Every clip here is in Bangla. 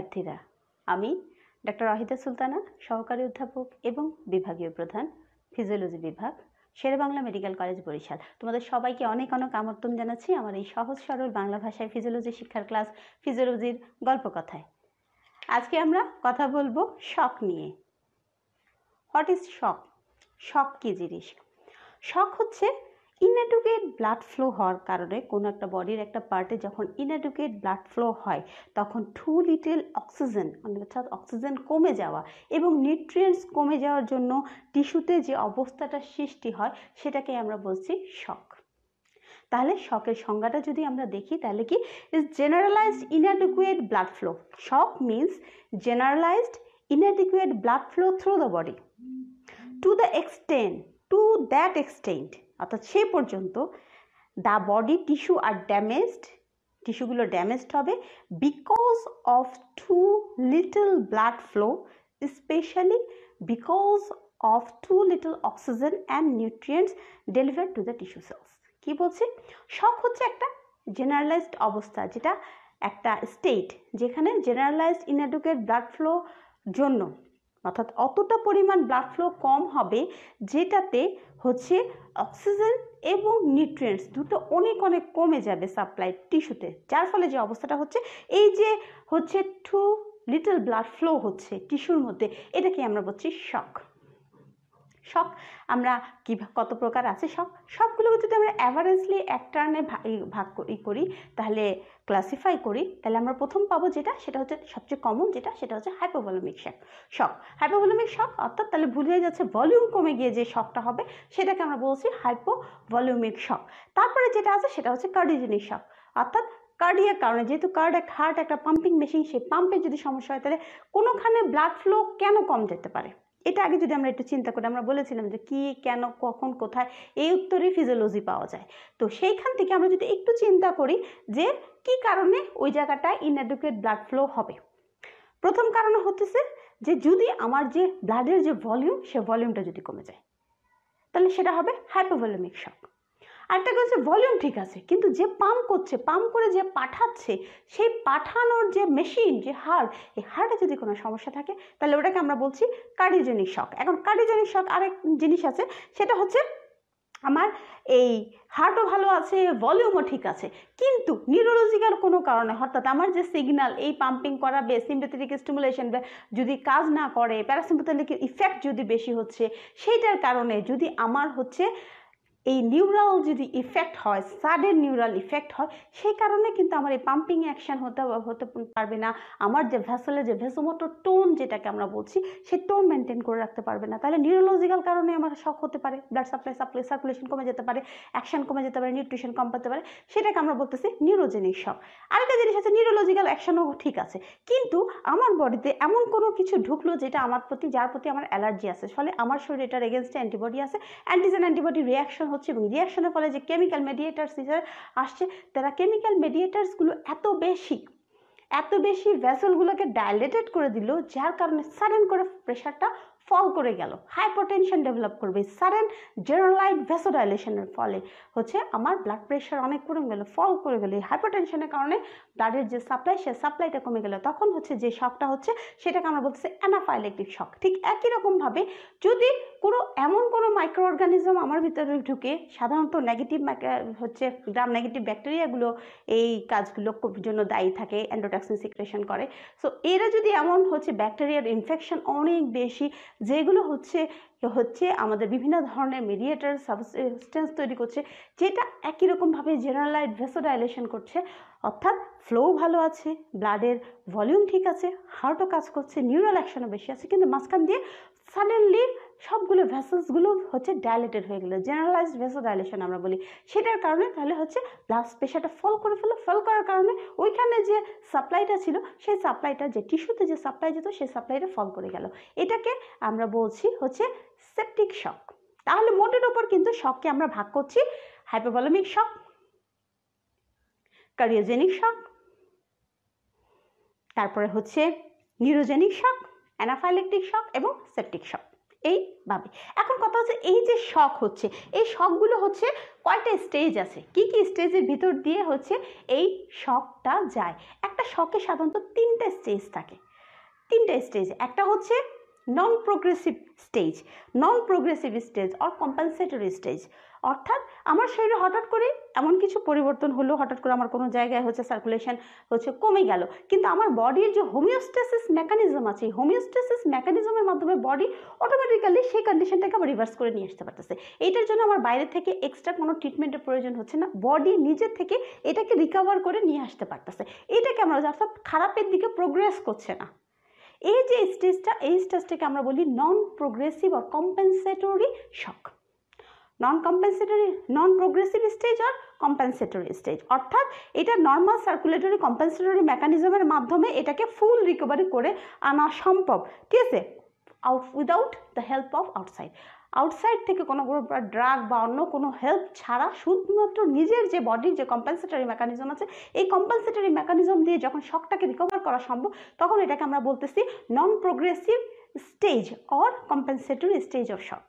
শিক্ষার্থীরা, আমি ডক্টর অহিদা সুলতানা, সহকারী অধ্যাপক এবং বিভাগীয় প্রধান, ফিজিওলজি বিভাগ, শেরেবাংলা মেডিকেল কলেজ বরিশাল। তোমাদের সবাইকে অনেক অনেক আমন্ত্রণ জানাচ্ছি আমার এই সহজ সরল বাংলা ভাষায় ফিজিওলজি শিক্ষার ক্লাস, ফিজিওলজির গল্পকথায় আজকে আমরা কথা বলব শক নিয়ে। হোয়াট ইজ শক শক কী জিনিস? শক হচ্ছে ইনএডুকেট ব্লাড ফ্লো হওয়ার কারণে কোনো একটা বডির একটা পার্টে যখন ইনএডুকেট ব্লাড ফ্লো হয়, তখন টু লিটেল অক্সিজেন অর্থাৎ অক্সিজেন কমে যাওয়া এবং নিউট্রিয়েন্টস কমে যাওয়ার জন্য টিস্যুতে যে অবস্থাটা সৃষ্টি হয়, সেটাকে আমরা বলছি শক তাহলে শকের সংজ্ঞাটা যদি আমরা দেখি, তাহলে কি? Is generalized inadequate blood flow shock means generalized inadequate blood flow through the body. To the extent, to that extent অর্থাৎ সে পর্যন্ত the body tissue are damaged টিস্যুগুলো damaged হবে because of too little blood flow specially because of too little oxygen and nutrients deliver to the tissue cells কী বলছি? শখ হচ্ছে একটা জেনারেলাইজড অবস্থা, যেটা একটা স্টেট যেখানে জেনারেলাইজড ইনএডুকেট ব্লাড ফ্লো জন্য অর্থাৎ অতটা পরিমাণ ব্লাড ফ্লো কম হবে, যেটাতে হচ্ছে অক্সিজেন এবং নিউট্রিয়েন্টস দুটো অনেক অনেক কমে যাবে সাপ্লাই টিস্যুতে যার ফলে যে অবস্থাটা হচ্ছে, এই যে হচ্ছে টু লিটল ব্লাড ফ্লো হচ্ছে টিস্যুর মধ্যে, এটাকে আমরা বলছি শক শক আমরা কী কত প্রকার আছে শক সবগুলোকে যদি আমরা অ্যাভারেজলি এক টার্নে ভাগ করি, তাহলে ক্লাসিফাই করি, তাহলে আমরা প্রথম পাবো যেটা, সেটা হচ্ছে সবচেয়ে কমন যেটা, সেটা হচ্ছে hypovolemic shock shock hypovolemic shock অর্থাৎ তাহলে ভুলে যাচ্ছে ভলিউম কমে গিয়ে যে শকটা হবে, সেটাকে আমরা বলছি হাইপোভলিউমিক শক তারপরে যেটা আছে, সেটা হচ্ছে কার্ডিজেনিক শক অর্থাৎ কার্ডিয়ার কারণে, যেহেতু কার্ড একটা হার্ট একটা পাম্পিং মেশিন সেই পাম্পের যদি সমস্যা হয়, তাহলে কোনোখানে ব্লাড ফ্লো কেন কম যেতে পারে? এটা আগে যদি আমরা একটু চিন্তা করি, আমরা বলেছিলাম যে কি, কেন, কখন, কোথায়, এই উত্তরে ফিজিওলজি পাওয়া যায়। তো সেইখান থেকে আমরা যদি একটু চিন্তা করি যে কি কারণে ওই জায়গাটায় ইনএডুকেট ব্লাড ফ্লো হবে। প্রথম কারণ হতেছে যে যদি আমার যে ব্লাডের যে ভলিউম সে ভলিউমটা যদি কমে যায়, তাহলে সেটা হবে হাইপোভলিউমিক শক আরেকটা হচ্ছে ভলিউম ঠিক আছে, কিন্তু যে পাম্প করছে পাম্প করে যে পাঠাচ্ছে, সেই পাঠানোর যে মেশিন যে হার্ট এই হার্টে যদি কোনো সমস্যা থাকে, তাহলে ওটাকে আমরা বলছি কার্ডিজেনিক শক এখন কার্ডিজেনিক শক আরেক জিনিস আছে, সেটা হচ্ছে আমার এই হার্টও ভালো আছে ভলিউমও ঠিক আছে, কিন্তু নিউরোলজিক্যাল কোনো কারণে, অর্থাৎ আমার যে সিগনাল এই পাম্পিং করাবে সিম্পেথেটিক স্টিমুলেশন যদি কাজ না করে প্যারাসিম্পেথেটিক ইফেক্ট যদি বেশি হচ্ছে, সেইটার কারণে যদি আমার হচ্ছে এই নিউরাল যদি ইফেক্ট হয় সাডেন নিউরাল ইফেক্ট হয়, সেই কারণে কিন্তু আমার এই পাম্পিং অ্যাকশন হতে হতে পারবে না। আমার যে ভ্যাসেলের যে ভেসোমোটো টোন যেটাকে আমরা বলছি সেই টোন মেনটেন করে রাখতে পারবে না। তাহলে নিউরোলজিক্যাল কারণে আমার শক হতে পারে ব্লাড সাপ্লাই সাপ্লাই সার্কুলেশন কমে যেতে পারে অ্যাকশন কমে যেতে পারে নিউট্রিশন কম পেতে পারে, সেটাকে আমরা বলতেছি নিউরোজেনিক শক আরেকটা জিনিস আছে নিউরোলজিক্যাল অ্যাকশনও ঠিক আছে, কিন্তু আমার বডিতে এমন কোনো কিছু ঢুকলো যেটা আমার প্রতি, যার প্রতি আমার অ্যালার্জি আছে। ফলে আমার শরীরে এটার এগেনস্টে অ্যান্টিবডি আছে অ্যান্টিজেন অ্যান্টিবডি রিয়াকশন হচ্ছে এবং রিয়াকশনের ফলে যে কেমিক্যাল মেডিয়েটার্স হিসেবে আসছে, তারা কেমিক্যাল মেডিয়েটার্সগুলো এত বেশি এত বেশি ভেসেলগুলোকে ডাইলেটেড করে দিল, যার কারণে সাডেন করে প্রেশারটা ফল করে গেল। হাইপোটেনশন ডেভেলপ করবে সাডেন জেনারেলাইট ভেসোডাইলেশনের ফলে হচ্ছে আমার ব্লাড প্রেশার অনেক কমে গেল ফল করে গেল। এই হাইপোটেনশনের কারণে ব্লাডের যে সাপ্লাই সে সাপ্লাইটা কমে গেল। তখন হচ্ছে যে শকটা হচ্ছে, সেটাকে আমরা বলতেছি অ্যানাফাইলেকটিক শক ঠিক একই রকমভাবে যদি কোনো, এমন কোনো মাইক্রো অর্গানিজম আমার ভিতরে ঢুকে, সাধারণত নেগেটিভ হচ্ছে গ্রাম নেগেটিভ ব্যাকটেরিয়াগুলো এই কাজগুলোর জন্য দায়ী থাকে অ্যান্ডোটক্সিন সিক্রেশন করে। সো এরা যদি এমন হচ্ছে ব্যাকটেরিয়ার ইনফেকশন অনেক বেশি, যেগুলো হচ্ছে হচ্ছে আমাদের বিভিন্ন ধরনের মেডিয়েটার সাবস্টেন্স তৈরি করছে, যেটা একই রকমভাবে জেনারেলাইট ভেসোডাইলেশন করছে। অর্থাৎ ফ্লো ভালো আছে ব্লাডের ভলিউম ঠিক আছে হার্টও কাজ করছে নিউরাল অ্যাকশনও বেশি আছে, কিন্তু মাঝখান দিয়ে সাডেনলি সবগুলো ভেসেলসগুলো হচ্ছে ডাইলেটেড হয়ে গেলো। জেনারেলাইজড ভেসো ডাইলেশন আমরা বলি। সেটার কারণে তাহলে হচ্ছে ব্লাড প্রেশারটা ফল করে ফেলো ফল করার কারণে ওইখানে যে সাপ্লাইটা ছিল, সেই সাপ্লাইটা যে টিস্যুতে যে সাপ্লাই যেত, সেই সাপ্লাইটা ফল করে গেল। এটাকে আমরা বলছি হচ্ছে সেপটিক শক তাহলে মোটের ওপর কিন্তু শককে আমরা ভাগ করছি হাইপোভলিমিক শক কারিওজেনিক শক তারপরে হচ্ছে নিউরোজেনিক শক অ্যানাফাইলেকটিক শক এবং সেপটিক শক এইভাবে। এখন কথা হচ্ছে এই যে শখ হচ্ছে, এই শখগুলো হচ্ছে কয়টা স্টেজ আছে? কি কি স্টেজের ভিতর দিয়ে হচ্ছে এই শখটা যায়? একটা শখে সাধারণত তিনটে স্টেজ থাকে। তিনটে স্টেজ একটা হচ্ছে non progressive stage non progressive stage or compensatory stage অর্থাৎ আমার শরীরে হঠাৎ করে এমন কিছু পরিবর্তন হলো, হঠাৎ করে আমার কোনো জায়গায় হচ্ছে সার্কুলেশন হচ্ছে কমে গেল। কিন্তু আমার বডির যে হোমিওস্টেসিস মেকানিজম আছে, এই হোমিওস্টেসিস মেকানিজমের মাধ্যমে বডি অটোমেটিক্যালি সেই কন্ডিশনটাকে আবার রিভার্স করে নিয়ে আসতে পারতেছে। এইটার জন্য আমার বাইরে থেকে এক্সট্রা কোনো ট্রিটমেন্টের প্রয়োজন হচ্ছে না। বডি নিজের থেকে এটাকে রিকভার করে নিয়ে আসতে পারতেছে। এটাকে আমরা অর্থাৎ খারাপের দিকে প্রোগ্রেস করছে না। এই যে স্টেজটা, এই স্টেজটাকে আমরা বলি নন প্রোগ্রেসিভ আর compensatory shock non compensatory non progressive stage আর কম্পেনসেটরি স্টেজ অর্থাৎ এটা নর্মাল সার্কুলেটরি কম্পেনসেটরি মেকানিজমের মাধ্যমে এটাকে ফুল রিকভারি করে আনা সম্ভব। ঠিক আছে? Out without the help of outside outside থেকে কোনো ড্রাগ বা অন্য কোনো হেল্প ছাড়া শুধুমাত্র নিজের যে বডির যে কম্পেনসেটরি মেকানিজম আছে, এই কম্পেনসেটরি মেকানিজম দিয়ে যখন শখটাকে রিকভার করা সম্ভব, তখন এটাকে আমরা বলতেছি non progressive stage or compensatory stage of shock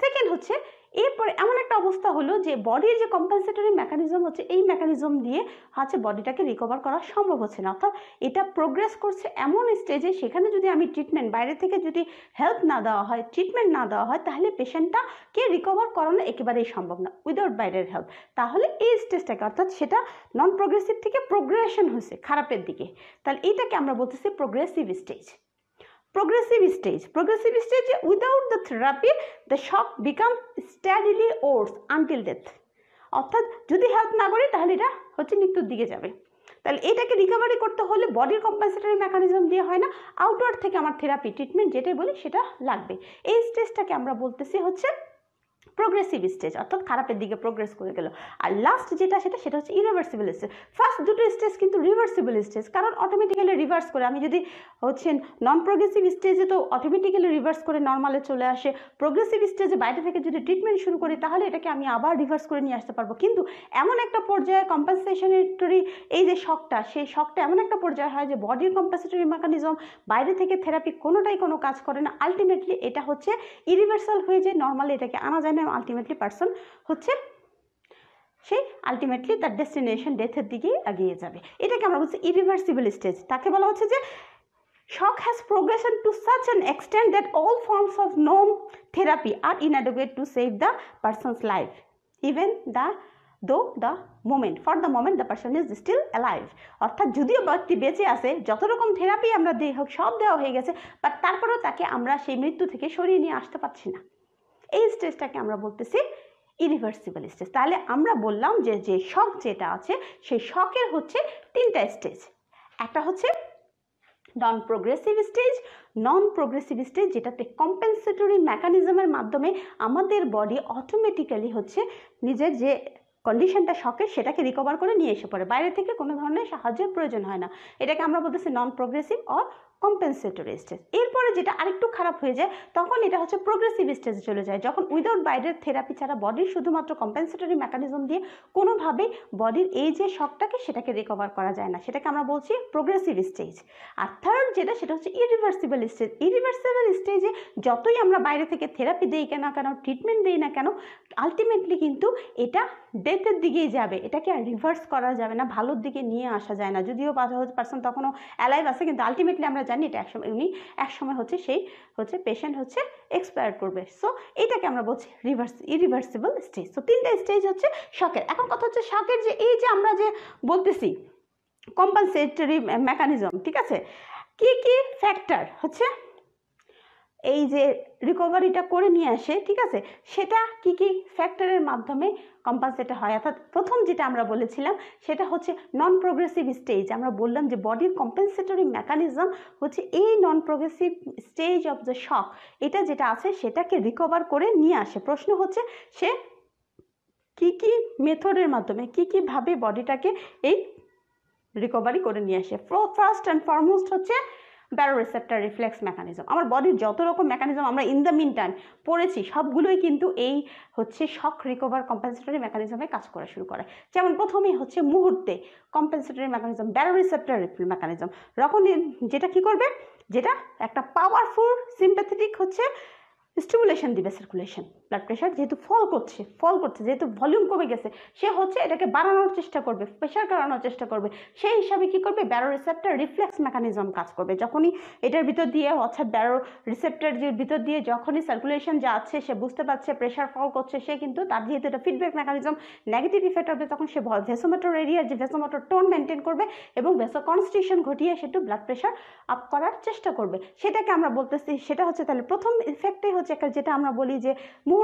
second হচ্ছে এরপরে এমন একটা অবস্থা হলো যে বডির যে কম্পেনসেটরি মেকানিজম হচ্ছে, এই মেকানিজম দিয়ে হচ্ছে বডিটাকে রিকভার করা সম্ভব হচ্ছে না। অর্থাৎ এটা প্রোগ্রেস করছে এমন স্টেজে সেখানে যদি আমি ট্রিটমেন্ট বাইরে থেকে যদি হেল্প না দেওয়া হয় ট্রিটমেন্ট না দেওয়া হয়, তাহলে পেশেন্টটাকে রিকভার করানো একেবারেই সম্ভব না উইদাউট বাইরের হেল্প তাহলে এই স্টেজটাকে অর্থাৎ সেটা নন প্রোগ্রেসিভ থেকে প্রোগ্রেশন হয়েছে, খারাপের দিকে। তাহলে এইটাকে আমরা বলতেছি progressive stage progressive stage. Progressive stage, without the therapy, the shock becomes steadily worse until death. অর্থাৎ যদি হেল্প না করি, তাহলে এটা হচ্ছে মৃত্যুর দিকে যাবে। তাহলে এটাকে রিকভারি করতে হলে বডির কম্পানসেটরি মেকানিজম দিয়ে হয় না আউটওয়ার্ড থেকে আমার থেরাপি ট্রিটমেন্ট যেটাই বলি সেটা লাগবে। এই স্টেজটাকে আমরা বলতেছি হচ্ছে প্রোগ্রেসিভ স্টেজ অর্থাৎ খারাপের দিকে প্রোগ্রেস করে গেল। আর লাস্ট যেটা সেটা সেটা হচ্ছে ইরিভার্সিবল স্টেজ ফার্স্ট দুটো স্টেজ কিন্তু রিভার্সিবল স্টেজ কারণ অটোমেটিক্যালি রিভার্স করে। আমি যদি হচ্ছেন নন প্রোগ্রেসিভ স্টেজে তো অটোমেটিক্যালি রিভার্স করে নর্মালে চলে আসে প্রোগ্রেসিভ স্টেজে বাইরে থেকে যদি ট্রিটমেন্ট শুরু করি, তাহলে এটাকে আমি আবার রিভার্স করে নিয়ে আসতে পারব। কিন্তু এমন একটা পর্যায়ে কম্পানসেশনেটরি এই যে শখটা সেই শখটা এমন একটা পর্যায়ে হয় যে বডির কম্পানসেটরি মেকানিজম বাইরে থেকে থেরাপি কোনোটাই কোনো কাজ করে না। আলটিমেটলি এটা হচ্ছে ইরিভার্সাল হয়ে যায় নর্মালি এটাকে আনা যায় না। এবং আলটিমেটলি পারসন হচ্ছে সেই আলটিমেটলি তার ডেস্টিনেশন ডেথের দিকে এগিয়ে যাবে। এটাকে আমরা বলছি ইরিভার্সিবল স্টেজ তাকে বলা হচ্ছে যে shock has progression to such an extent that all forms of known therapy are inadequate to save the person's life even the though the moment for the moment the person is still alive অর্থাৎ যদিও ব্যক্তি বেঁচে আছে, যত রকম থেরাপি আমরা দেই হোক সব দেওয়া হয়ে গেছে বাট তারপরেও তাকে আমরা সেই মৃত্যু থেকে সরিয়ে নিয়ে আসতে পারছি না। এই স্টেজটাকে আমরা বলতেছি ইরিভার্সিবল স্টেজ তাহলে আমরা বললাম যে যে শখ যেটা আছে, সেই শখের হচ্ছে তিনটা স্টেজ একটা হচ্ছে non progressive stage non progressive stage যেটাতে কম্পেনসেটরি মেকানিজমের মাধ্যমে আমাদের বডি অটোমেটিক্যালি হচ্ছে নিজের যে কন্ডিশনটা শখের সেটাকে রিকভার করে নিয়ে এসে পড়ে। বাইরে থেকে কোনো ধরনের সাহায্যের প্রয়োজন হয় না। এটাকে আমরা বলতেছি non progressive or compensatory stage এরপরে যেটা আরেকটু খারাপ হয়ে যায়, তখন এটা হচ্ছে প্রোগ্রেসিভ স্টেজে চলে যায়। যখন উইদাউট বাইরের থেরাপি ছাড়া বডির শুধুমাত্র কম্পেনসেটরি মেকানিজম দিয়ে কোনোভাবেই বডির এই যে শকটাকে সেটাকে রিকভার করা যায় না। সেটাকে আমরা বলছি প্রোগ্রেসিভ স্টেজ আর থার্ড যেটা, সেটা হচ্ছে ইরিভার্সিবল স্টেজ ইরিভার্সিবল স্টেজে যতই আমরা বাইরে থেকে থেরাপি দিই কেন কেন ট্রিটমেন্ট দিই না কেন আলটিমেটলি কিন্তু এটা ডেথের দিকেই যাবে। এটাকে আর রিভার্স করা যাবে না, ভালোর দিকে নিয়ে আসা যায় না। যদিও পার্সন তখনও অ্যালাইভ আছে, কিন্তু আলটিমেটলি আমরা জানি এটা একসময় উনি একসময় হচ্ছে সেই হচ্ছে পেশেন্ট হচ্ছে এক্সপায়ার করবে। সো এটাকে আমরা বলছি রিভার্স ইরিভার্সিবল স্টেজ সো তিনটা স্টেজ হচ্ছে শকের এখন কথা হচ্ছে শকের যে এই যে আমরা যে বলতেছি কম্পালসেটরি মেকানিজম ঠিক আছে? কি কি ফ্যাক্টর হচ্ছে এই যে রিকভারিটা করে নিয়ে আসে, ঠিক আছে? সেটা কি কি ফ্যাক্টরের মাধ্যমে কম্পানসেট হয়? অর্থাৎ প্রথম যেটা আমরা বলেছিলাম, সেটা হচ্ছে নন প্রোগ্রেসিভ স্টেজ আমরা বললাম যে বডির কম্পেনসেটরি মেকানিজম হচ্ছে এই non progressive stage of the shock এটা যেটা আছে, সেটাকে রিকভার করে নিয়ে আসে। প্রশ্ন হচ্ছে, সে কি কি মেথডের মাধ্যমে, কি কীভাবে বডিটাকে এই রিকভারি করে নিয়ে আসে? ফার্স্ট অ্যান্ড ফরমোস্ট হচ্ছে ব্যারোরিসেপ্টার রিফ্লেক্স মেকানিজম আমার বডির যত রকম মেকানিজম আমরা ইন দ্য মিন টাইম পড়েছি, সবগুলোই কিন্তু এই হচ্ছে শক রিকভার কম্পেনসেটরি মেকানিজমে কাজ করা শুরু করে। যেমন প্রথমেই হচ্ছে মুহূর্তে কম্পেনসেটরি মেকানিজম ব্যারোরিসেপ্টার মেকানিজম রকম যেটা কি করবে? যেটা একটা পাওয়ারফুল সিম্প্যাথেটিক হচ্ছে স্টিমুলেশন দিবে সার্কুলেশন ব্লাড প্রেশার যেহেতু ফল করছে ফল করছে, যেহেতু ভলিউম কমে গেছে, সে হচ্ছে এটাকে বাড়ানোর চেষ্টা করবে প্রেশার করানোর চেষ্টা করবে। সেই হিসাবে কি করবে? ব্যারো রিসেপ্টার রিফ্লেক্স মেকানিজম কাজ করবে। যখনই এটার ভিতর দিয়ে, অর্থাৎ ব্যারো রিসেপ্টার যে ভিতর দিয়ে যখনই সার্কুলেশন যাচ্ছে সে বুঝতে পারছে প্রেশার ফল করছে, সে কিন্তু তার যেহেতু এটা ফিডব্যাক মেকানিজম নেগেটিভ ইফেক্ট হবে, তখন সে ভেসোমোটর এরিয়ার যে ভেসোমোটর টোন মেনটেন করবে এবং ভেসো কনস্টিটিউশন ঘটিয়ে সে একটু ব্লাড প্রেশার আপ করার চেষ্টা করবে। সেটাকে আমরা বলতেছি, সেটা হচ্ছে তাহলে প্রথম ইফেক্টই হচ্ছে একটা, যেটা আমরা বলি যে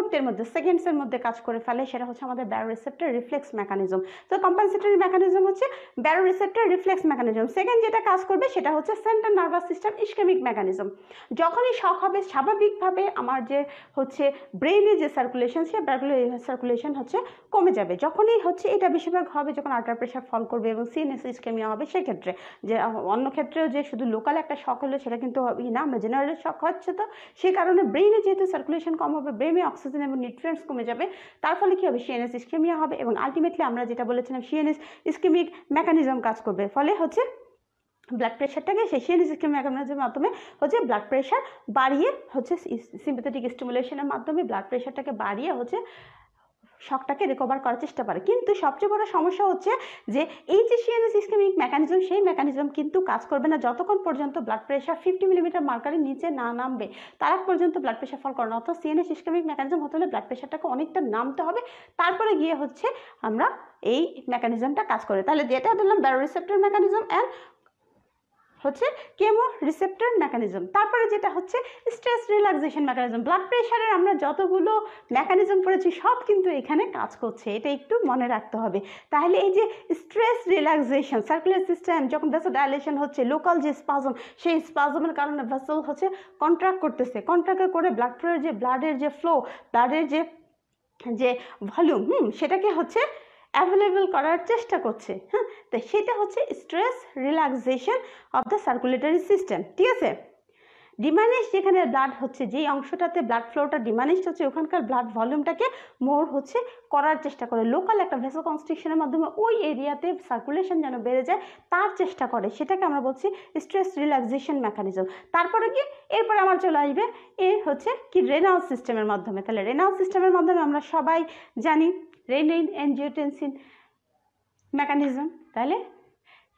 মুহূর্তের মধ্যে সেকেন্ডসের মধ্যে কাজ করে ফেলে, সেটা হচ্ছে আমাদের ব্যারো রিসেপ্টার রিফ্লেক্স মেকানিজম তো কম্পানসেটরি মেকানিজম হচ্ছে baro receptor reflex mechanism second যেটা কাজ করবে, সেটা হচ্ছে central nervous system ischemic mechanism যখনই শখ হবে, স্বাভাবিকভাবে আমার যে হচ্ছে ব্রেইনে যে সার্কুলেশন সে সার্কুলেশন হচ্ছে কমে যাবে। যখনই হচ্ছে এটা বেশিরভাগ হবে, যখন আল্ট্রা প্রেশার ফল করবে এবং সিএনএস ইস্কেমিয়া হবে, সেক্ষেত্রে যে অন্য ক্ষেত্রেও যে শুধু লোকাল একটা শখ হলো, সেটা কিন্তু না। আমরা জেনারেল শখ হচ্ছে তো সেই কারণে ব্রেইনে যেহেতু সার্কুলেশন কম হবে ব্রেইনে অক্সিজেন এবং নিউট্রিয়েন্টস কমে যাবে। তার ফলে কী হবে? সিএনএস ইস্কেমিয়া হবে এবং আলটিমেটলি আমরা যেটা বলেছিলাম সিএনএস ইস্কেমিক মেকানিজম কাজ করবে। ফলে হচ্ছে ব্লাড প্রেশারটাকে সেই সিএনএস ইস্কেমিক মেকানিজমের মাধ্যমে হচ্ছে ব্লাড প্রেশার বাড়িয়ে হচ্ছে সিম্পেথেটিক স্টিমুলেশনের মাধ্যমে ব্লাড প্রেশারটাকে বাড়িয়ে হচ্ছে শকটাকে রিকভার করার চেষ্টা করে। কিন্তু সবচেয়ে বড় সমস্যা হচ্ছে যে এই যে সিএনএস ইস্কেমিক মেকানিজম সেই মেকানিজম কিন্তু কাজ করবে না। যতক্ষণ পর্যন্ত ব্লাড প্রেশার ফিফটি মিলিমিটার মার্কারের নিচে না নামবে, তার আগ পর্যন্ত ব্লাড প্রেশার ফল করে না। অর্থাৎ সিএনএস ইস্কেমিক মেকানিজম হতে হলে ব্লাড প্রেশারটাকে অনেকটা নামতে হবে। তারপরে গিয়ে হচ্ছে আমরা এই মেকানিজমটা কাজ করে। তাহলে যেটা বললাম ব্যারোরিসেপ্টর মেকানিজম অ্যান্ড হচ্ছে কেমো রিসেপ্টর মেকানিজম তারপরে যেটা হচ্ছে স্ট্রেস রিল্যাক্সেশন মেকানিজম ব্লাড প্রেশারের আমরা যতগুলো মেকানিজম পড়েছি, সব কিন্তু এখানে কাজ করছে। এটা একটু মনে রাখতে হবে। তাহলে এই যে স্ট্রেস রিল্যাক্সেশন সার্কুলার সিস্টেম যখন ভেসো ডাইলেশন হচ্ছে লোকাল যে স্পাজম সেই স্পাজমের কারণে ভেসেল হচ্ছে কন্ট্রাক্ট করতেছে। কন্ট্রাক্ট করে ব্লাড যে ব্লাডের যে ফ্লো ব্লাডের যে যে ভলিউম হুম, সেটাকে হচ্ছে অ্যাভেলেবল করার চেষ্টা করছে। হ্যাঁ তো সেটা হচ্ছে stress relaxation of the circulatory system ঠিক আছে? ডিমানিশ যেখানে ব্লাড হচ্ছে, যেই অংশটাতে ব্লাড ফ্লোটা ডিমানিশড হচ্ছে, ওখানকার ব্লাড ভলিউমটাকে মোর হচ্ছে করার চেষ্টা করে। লোকাল একটা ভেসো কনস্ট্রিকশনের মাধ্যমে ওই এরিয়াতে সার্কুলেশন যেন বেড়ে যায়, তার চেষ্টা করে। সেটাকে আমরা বলছি স্ট্রেস রিল্যাক্সেশন মেকানিজম তারপরে কি? এরপরে আমার চলে আসবে, এর হচ্ছে কি? রেনাল সিস্টেমের মাধ্যমে। তাহলে রেনাল সিস্টেমের মাধ্যমে আমরা সবাই জানি রেনিন এনজিওটেন্সিন মেকানিজম তাহলে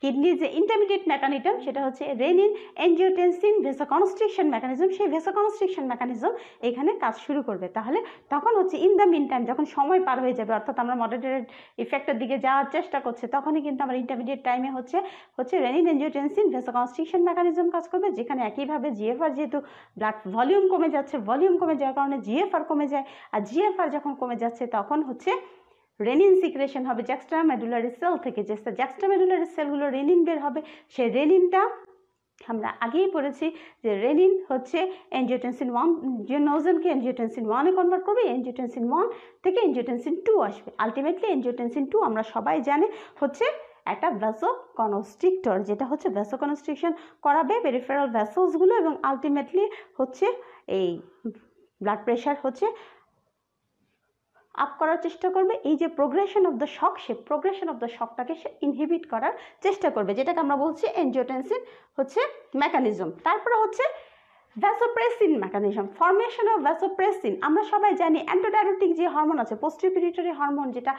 কিডনির যে ইন্টারমিডিয়েট মেকানিজম সেটা হচ্ছে রেনিন এনজিওটেন্সিন ভেসোকনস্ট্রিকশন মেকানিজম সেই ভেসোকনস্ট্রিকশন মেকানিজম এখানে কাজ শুরু করবে। তাহলে তখন হচ্ছে ইন দ্য মিন টাইম যখন সময় পার হয়ে যাবে, অর্থাৎ আমরা মডারেটেড ইফেক্টের দিকে যাওয়ার চেষ্টা করছে, তখনই কিন্তু আমরা ইন্টারমিডিয়েট টাইমে হচ্ছে হচ্ছে রেনিন এনজিওটেন্সিন ভেসোকনস্ট্রিকশন মেকানিজম কাজ করবে, যেখানে একইভাবে জিএফআর যেহেতু ব্লাড ভলিউম কমে যাচ্ছে ভলিউম কমে যাওয়ার কারণে জিএফআর কমে যায়, আর জিএফআর যখন কমে যাচ্ছে, তখন হচ্ছে রেনিন সিক্রেশন হবে জ্যাক্সট্রা মেডুলারি সেল থেকে, যে জ্যাক্সট্রা মেডুলারি সেলগুলো রেনিন বের হবে, সেই রেনিনটা আমরা আগেই পড়েছি যে রেনিন হচ্ছে এনজিওটেন্সিন ওয়ান যে নোজনকে এনজিওটেন্সিন ওয়ানে কনভার্ট করবে এনজিওটেন্সিন ওয়ান থেকে এনজিওটেন্সিন টু আসবে। আলটিমেটলি এনজিওটেন্সিন টু আমরা সবাই জানি হচ্ছে একটা ভ্যাসো কনস্ট্রিক্টর যেটা হচ্ছে ভ্যাসো কনস্ট্রিকশন করাবে পেরিফেরাল ভ্যাসলসগুলো এবং আলটিমেটলি হচ্ছে এই ব্লাড প্রেশার হচ্ছে আপ করার চেষ্টা করবে। এই যে প্রোগ্রেশন অফ দ্য শক সে প্রোগ্রেশন অফ দ্য শকটাকে সে ইনহিবিট করার চেষ্টা করবে, যেটাকে আমরা বলছি এনজিওটেন্সিন হচ্ছে মেকানিজম তারপরে হচ্ছে vasopressin mechanism formation of vasopressin আমরা সবাই জানি অ্যান্টোডায়োটিক যে হরমোন আছে পোস্টিপিরিটরি হরমোন যেটা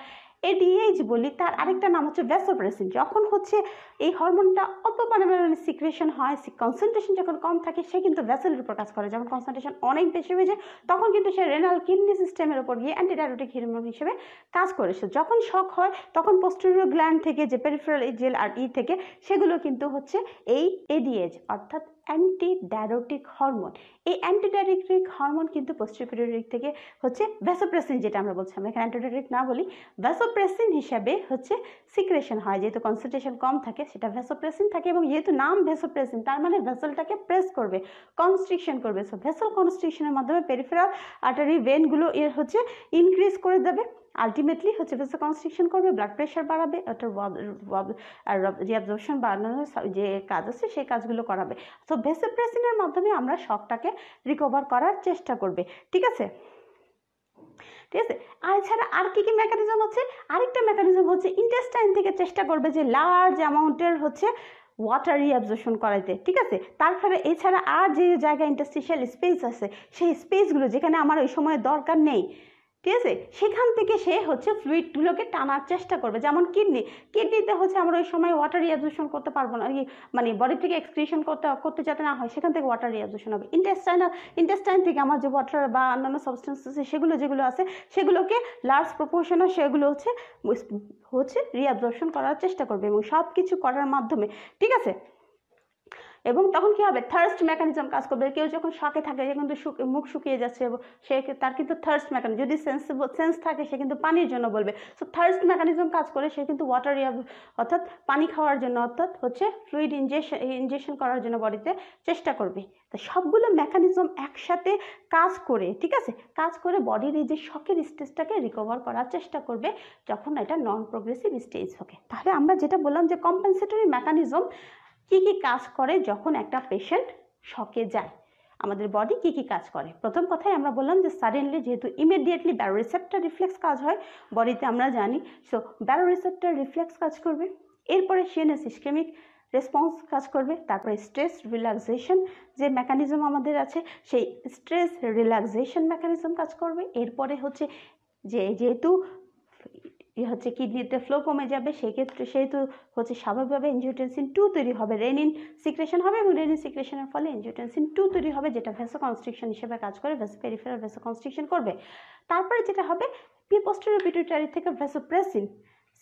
এডিএইচ বলি, তার আরেকটা নাম হচ্ছে ভ্যাসোপ্রেসিন যখন হচ্ছে এই হরমোনটা অল্প পরিমাণে সিক্রেশন হয় কনসেন্ট্রেশন যখন কম থাকে, সে কিন্তু ভ্যাসেলের উপর কাজ করে। যখন কনসেন্ট্রেশন অনেক বেশি হয়ে যায়, তখন কিন্তু সে রেনাল কিডনি সিস্টেমের উপর গিয়ে অ্যান্টিডায়োটিক হরমোন হিসেবে কাজ করে। সে যখন শক হয়, তখন পোস্টেরিয়র গ্ল্যান্ড থেকে যে পেরিফেরাল জেল আর ই থেকে, সেগুলো কিন্তু হচ্ছে এই এডিএইচ অর্থাৎ অ্যান্টিডায়োটিক হরমোন এই অ্যান্টিডায়োটিক হরমোন কিন্তু পোস্টিপিরিয়রিক থেকে হচ্ছে ভ্যাসোপ্রেসিন যেটা আমরা বলছি। আমরা এখানে অ্যান্টিডায়োটিক না বলি ভ্যাসোপ্রেসিন হিসাবে হচ্ছে সিক্রেশন হয়। যেহেতু কনসেন্ট্রেশন কম থাকে, সেটা ভ্যাসোপ্রেসিন থাকে এবং যেহেতু নাম ভ্যাসোপ্রেসিন তার মানে ভেসেলটাকে প্রেস করবে কনস্ট্রিকশন করবে। সো ভেসেল কনস্ট্রিকশনের মাধ্যমে পেরিফেরাল আর্টারি ভেনগুলো এর হচ্ছে ইনক্রিজ করে দেবে। আলটিমেটলি হচ্ছে ভেসো কনস্ট্রিকশন করবে ব্লাড প্রেশার বাড়াবে ওটার রিঅ্যাবজর্পশন বাড়ানোর যে কাজ আছে সেই কাজগুলো করাবে। সো ভেসোপ্রেসিনের মাধ্যমে আমরা শকটাকে রিকভার করার চেষ্টা করবে। ঠিক আছে? ঠিক আছে? আর এছাড়া আর কী কী মেকানিজম হচ্ছে আরেকটা মেকানিজম হচ্ছে ইন্টেস্টাইন থেকে চেষ্টা করবে যে লার্জ অ্যামাউন্টের হচ্ছে ওয়াটার রিঅ্যাবজর্পশন করাইতে। ঠিক আছে? তারপরে এছাড়া আর যে জায়গায় ইন্টারস্টিশিয়াল স্পেস আছে, সেই স্পেসগুলো যেখানে আমার ওই সময় দরকার নেই ঠিক আছে? সেখান থেকে সে হচ্ছে ফ্লুইডগুলোকে টানার চেষ্টা করবে। যেমন কিডনি। কিডনিতে হচ্ছে আমরা ওই সময় ওয়াটার রিঅ্যাবজর্পশন করতে পারব না। মানে বডি থেকে এক্সক্রিশন করতে করতে যাতে না হয়, সেখান থেকে ওয়াটার রিঅ্যাবজর্পশন হবে। ইন্টেস্টাইনাল ইন্টেস্টাইন থেকে আমার যে ওয়াটার বা অন্যান্য সাবস্টেন্স আছে, সেগুলো যেগুলো আছে, সেগুলোকে লার্জ প্রপোর্শনে সেগুলো হচ্ছে হচ্ছে রিঅ্যাবজর্পশন করার চেষ্টা করবে এবং সব কিছু করার মাধ্যমে। ঠিক আছে? এবং তখন কি হবে? থার্স্ট মেকানিজম কাজ করবে। কেউ যখন শখে থাকে, সে কিন্তু মুখ শুকিয়ে যাচ্ছে সে তার কিন্তু থার্স্ট মেকানিজম যদি সেন্স সেন্স থাকে, সে কিন্তু পানির জন্য বলবে। সো থার্স্ট মেকানিজম কাজ করে, সে কিন্তু ওয়াটার অর্থাৎ পানি খাওয়ার জন্য, অর্থাৎ হচ্ছে ফ্লুইড ইনজেকশন ইনজেকশন করার জন্য বডিতে চেষ্টা করবে। তো সবগুলো মেকানিজম একসাথে কাজ করে, ঠিক আছে? কাজ করে বডির এই যে শখের স্টেজটাকে রিকভার করার চেষ্টা করবে যখন এটা নন প্রোগ্রেসিভ স্টেজ হবে তাহলে আমরা যেটা বললাম যে কম্পেনসেটরি মেকানিজম কি কি কাজ করে যখন একটা পেশেন্ট শকে যায়? আমাদের বডি কি কি কাজ করে? প্রথম কথাই আমরা বললাম যে সাডেনলি যেহেতু ইমিডিয়েটলি ব্যারো ব্যারোরিসেপ্টার রিফ্লেক্স কাজ হয় বডিতে আমরা জানি। সো ব্যারো ব্যারোরিসেপ্টার রিফ্লেক্স কাজ করবে, এরপরে সিএনএস ইসকেমিক রেসপন্স কাজ করবে, তারপরে স্ট্রেস রিল্যাক্সেশন যে মেকানিজম আমাদের আছে, সেই স্ট্রেস রিল্যাক্সেশন মেকানিজম কাজ করবে। এরপরে হচ্ছে যে, যেহেতু হচ্ছে কিডনিতে ফ্লো কমে যাবে, সেক্ষেত্রে সেহেতু হচ্ছে স্বাভাবিকভাবে এনজিওটেন্সিন টু তৈরি হবে। রেনিন সিক্রেশন হবে এবং রেনিন সিক্রেশনের ফলে এনজিওটেন্সিন টু তৈরি হবে, যেটা ভেসো কনস্ট্রিকশন হিসেবে কাজ করে ভেসো পেরিফেরাল ভেসো কনস্ট্রিকশন করবে। তারপরে যেটা হবে পি পোস্টেরিয়র পিটুইটারি থেকে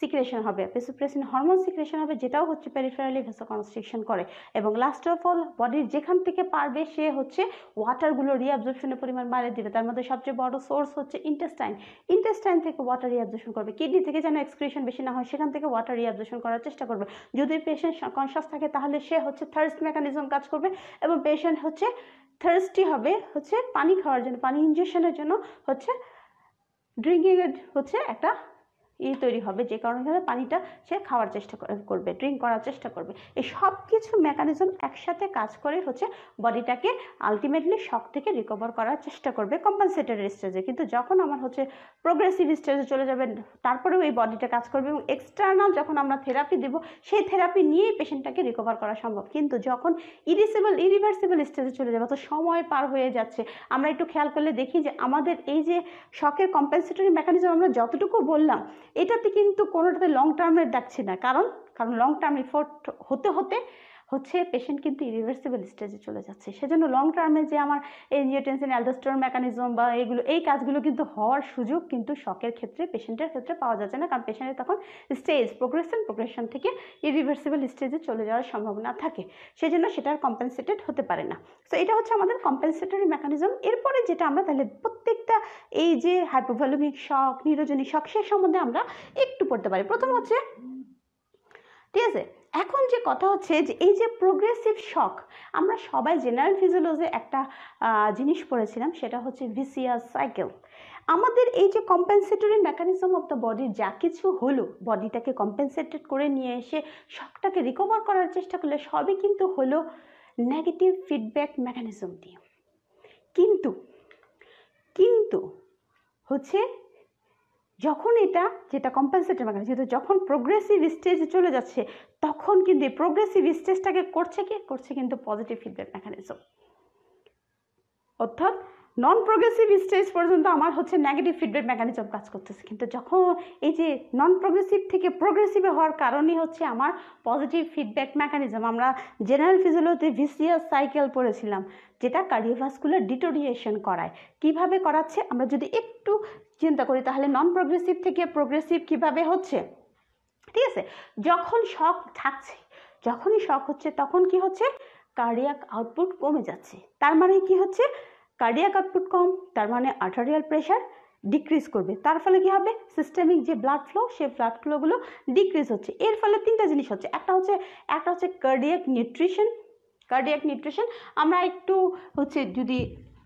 সিক্রেশন হবে। ভেসোপ্রেসিন হরমোন সিক্রেশন হবে, যেটাও হচ্ছে পেরিফেরালি ভেসো কনস্ট্রিকশন করে। এবং লাস্ট অফ অল বডির যেখান থেকে পারবে, সে হচ্ছে ওয়াটারগুলো রিঅ্যাবজর্পশনের পরিমাণ বাড়িয়ে দিবে। তার মধ্যে সবচেয়ে বড় সোর্স হচ্ছে ইন্টেস্টাইন ইন্টেস্টাইন থেকে ওয়াটার রিঅ্যাবজর্পশন করবে। কিডনি থেকে যেন এক্সক্রিশন বেশি না হয়, সেখান থেকে ওয়াটার রিঅ্যাবজর্পশন করার চেষ্টা করবে। যদি পেশেন্ট কনসাস থাকে, তাহলে সে হচ্ছে থার্স্ট মেকানিজম কাজ করবে এবং পেশেন্ট হচ্ছে থার্স্টি হবে, হচ্ছে পানি খাওয়ার জন্য, পানি ইনজেকশনের জন্য হচ্ছে ড্রিঙ্কিংয়ের হচ্ছে একটা ই তৈরি হবে, যে কারণে পানিটা সে খাওয়ার চেষ্টা করবে ড্রিঙ্ক করার চেষ্টা করবে। এই সব কিছু মেকানিজম একসাথে কাজ করে হচ্ছে বডিটাকে আলটিমেটলি শক থেকে রিকভার করার চেষ্টা করবে কম্পানসেটরি স্টেজে কিন্তু যখন আমার হচ্ছে প্রোগ্রেসিভ স্টেজে চলে যাবে, তারপরেও এই বডিটা কাজ করবে এবং এক্সটার্নাল যখন আমরা থেরাপি দেবো, সেই থেরাপি নিয়েই পেশেন্টটাকে রিকভার করা সম্ভব। কিন্তু যখন ইরিসেবল ইরিভার্সিবল স্টেজে চলে যাবে তো সময় পার হয়ে যাচ্ছে, আমরা একটু খেয়াল করলে দেখি যে আমাদের এই যে শকের কম্পেনসেটরি মেকানিজম আমরা যতটুকু বললাম এটাতে কিন্তু কোনোটাতে লং টার্মের ডাকছি না। কারণ? কারণ লং টার্ম এফোর্ট হতে হতে হচ্ছে পেশেন্ট কিন্তু ইরিভার্সিবল স্টেজে চলে যাচ্ছে। সেজন্য লং টার্মে যে আমার এই নিউটেন্সিন অ্যালডোস্টোর মেকানিজম বা এগুলো, এই কাজগুলো কিন্তু হওয়ার সুযোগ কিন্তু শকের ক্ষেত্রে পেশেন্টের ক্ষেত্রে পাওয়া যাচ্ছে না। কারণ পেশেন্টের তখন স্টেজ প্রোগ্রেশন প্রোগ্রেশন থেকে ইরিভার্সিবল স্টেজে চলে যাওয়ার সম্ভাবনা থাকে। সেজন্য সেটার কম্পেনসেটেড হতে পারে না। সো এটা হচ্ছে আমাদের কম্পেনসেটরি মেকানিজম এরপরে যেটা আমরা তাহলে প্রত্যেকটা এই যে হাইপোভ্যালুমিক শক নিরোজনী শক সে সম্বন্ধে আমরা একটু পড়তে পারি। প্রথম হচ্ছে, ঠিক আছে? এখন যে কথা হচ্ছে যে এই যে প্রোগ্রেসিভ শক আমরা সবাই জেনারেল ফিজিওলজি একটা জিনিস পড়েছিলাম, সেটা হচ্ছে ভিসিয়াস সাইকেল আমাদের এই যে কম্পেনসেটরি মেকানিজম অফ দ্য বডির যা কিছু হলো বডিটাকে কম্পেনসেটেড করে নিয়ে এসে শকটাকে রিকভার করার চেষ্টা করলে সবই কিন্তু হলো নেগেটিভ ফিডব্যাক মেকানিজম দিয়ে। কিন্তু কিন্তু হচ্ছে যখন এটা যেটা কম্পেনসেটেড মেকানিজম যেহেতু যখন প্রোগ্রেসিভ স্টেজে চলে যাচ্ছে, তখন কিন্তু এই প্রোগ্রেসিভ স্টেজটাকে করছে কি? করছে কিন্তু পজিটিভ ফিডব্যাক মেকানিজম অর্থাৎ নন প্রোগ্রেসিভ স্টেজ পর্যন্ত আমার হচ্ছে নেগেটিভ ফিডব্যাক মেকানিজম কাজ করতেছে। কিন্তু যখন এই যে নন প্রোগ্রেসিভ থেকে প্রোগ্রেসিভে হওয়ার কারণই হচ্ছে আমার পজিটিভ ফিডব্যাক মেকানিজম আমরা জেনারেল ফিজিওলজি ভিসিয়াস সাইকেল পড়েছিলাম, যেটা কার্ডিওভাস্কুলার ডিটোরিয়েশন করায়। কীভাবে করাচ্ছে? আমরা যদি একটু চিন্তা করি, তাহলে নন প্রোগ্রেসিভ থেকে প্রোগ্রেসিভ কীভাবে হচ্ছে? ঠিক আছে? যখন শখ থাকছে, যখনই শখ হচ্ছে, তখন কি হচ্ছে? কার্ডিয়াক আউটপুট কমে যাচ্ছে। তার মানে কি হচ্ছে? কার্ডিয়াক আউটপুট কম, তার মানে আর্টারিয়াল প্রেশার ডিক্রিজ করবে। তার ফলে কি হবে? সিস্টেমিক যে ব্লাড ফ্লো সেই ব্লাড ফ্লোগুলো ডিক্রিজ হচ্ছে। এর ফলে তিনটা জিনিস হচ্ছে। একটা হচ্ছে একটা হচ্ছে কার্ডিয়াক নিউট্রিশন কার্ডিয়াক নিউট্রিশন আমরা একটু হচ্ছে যদি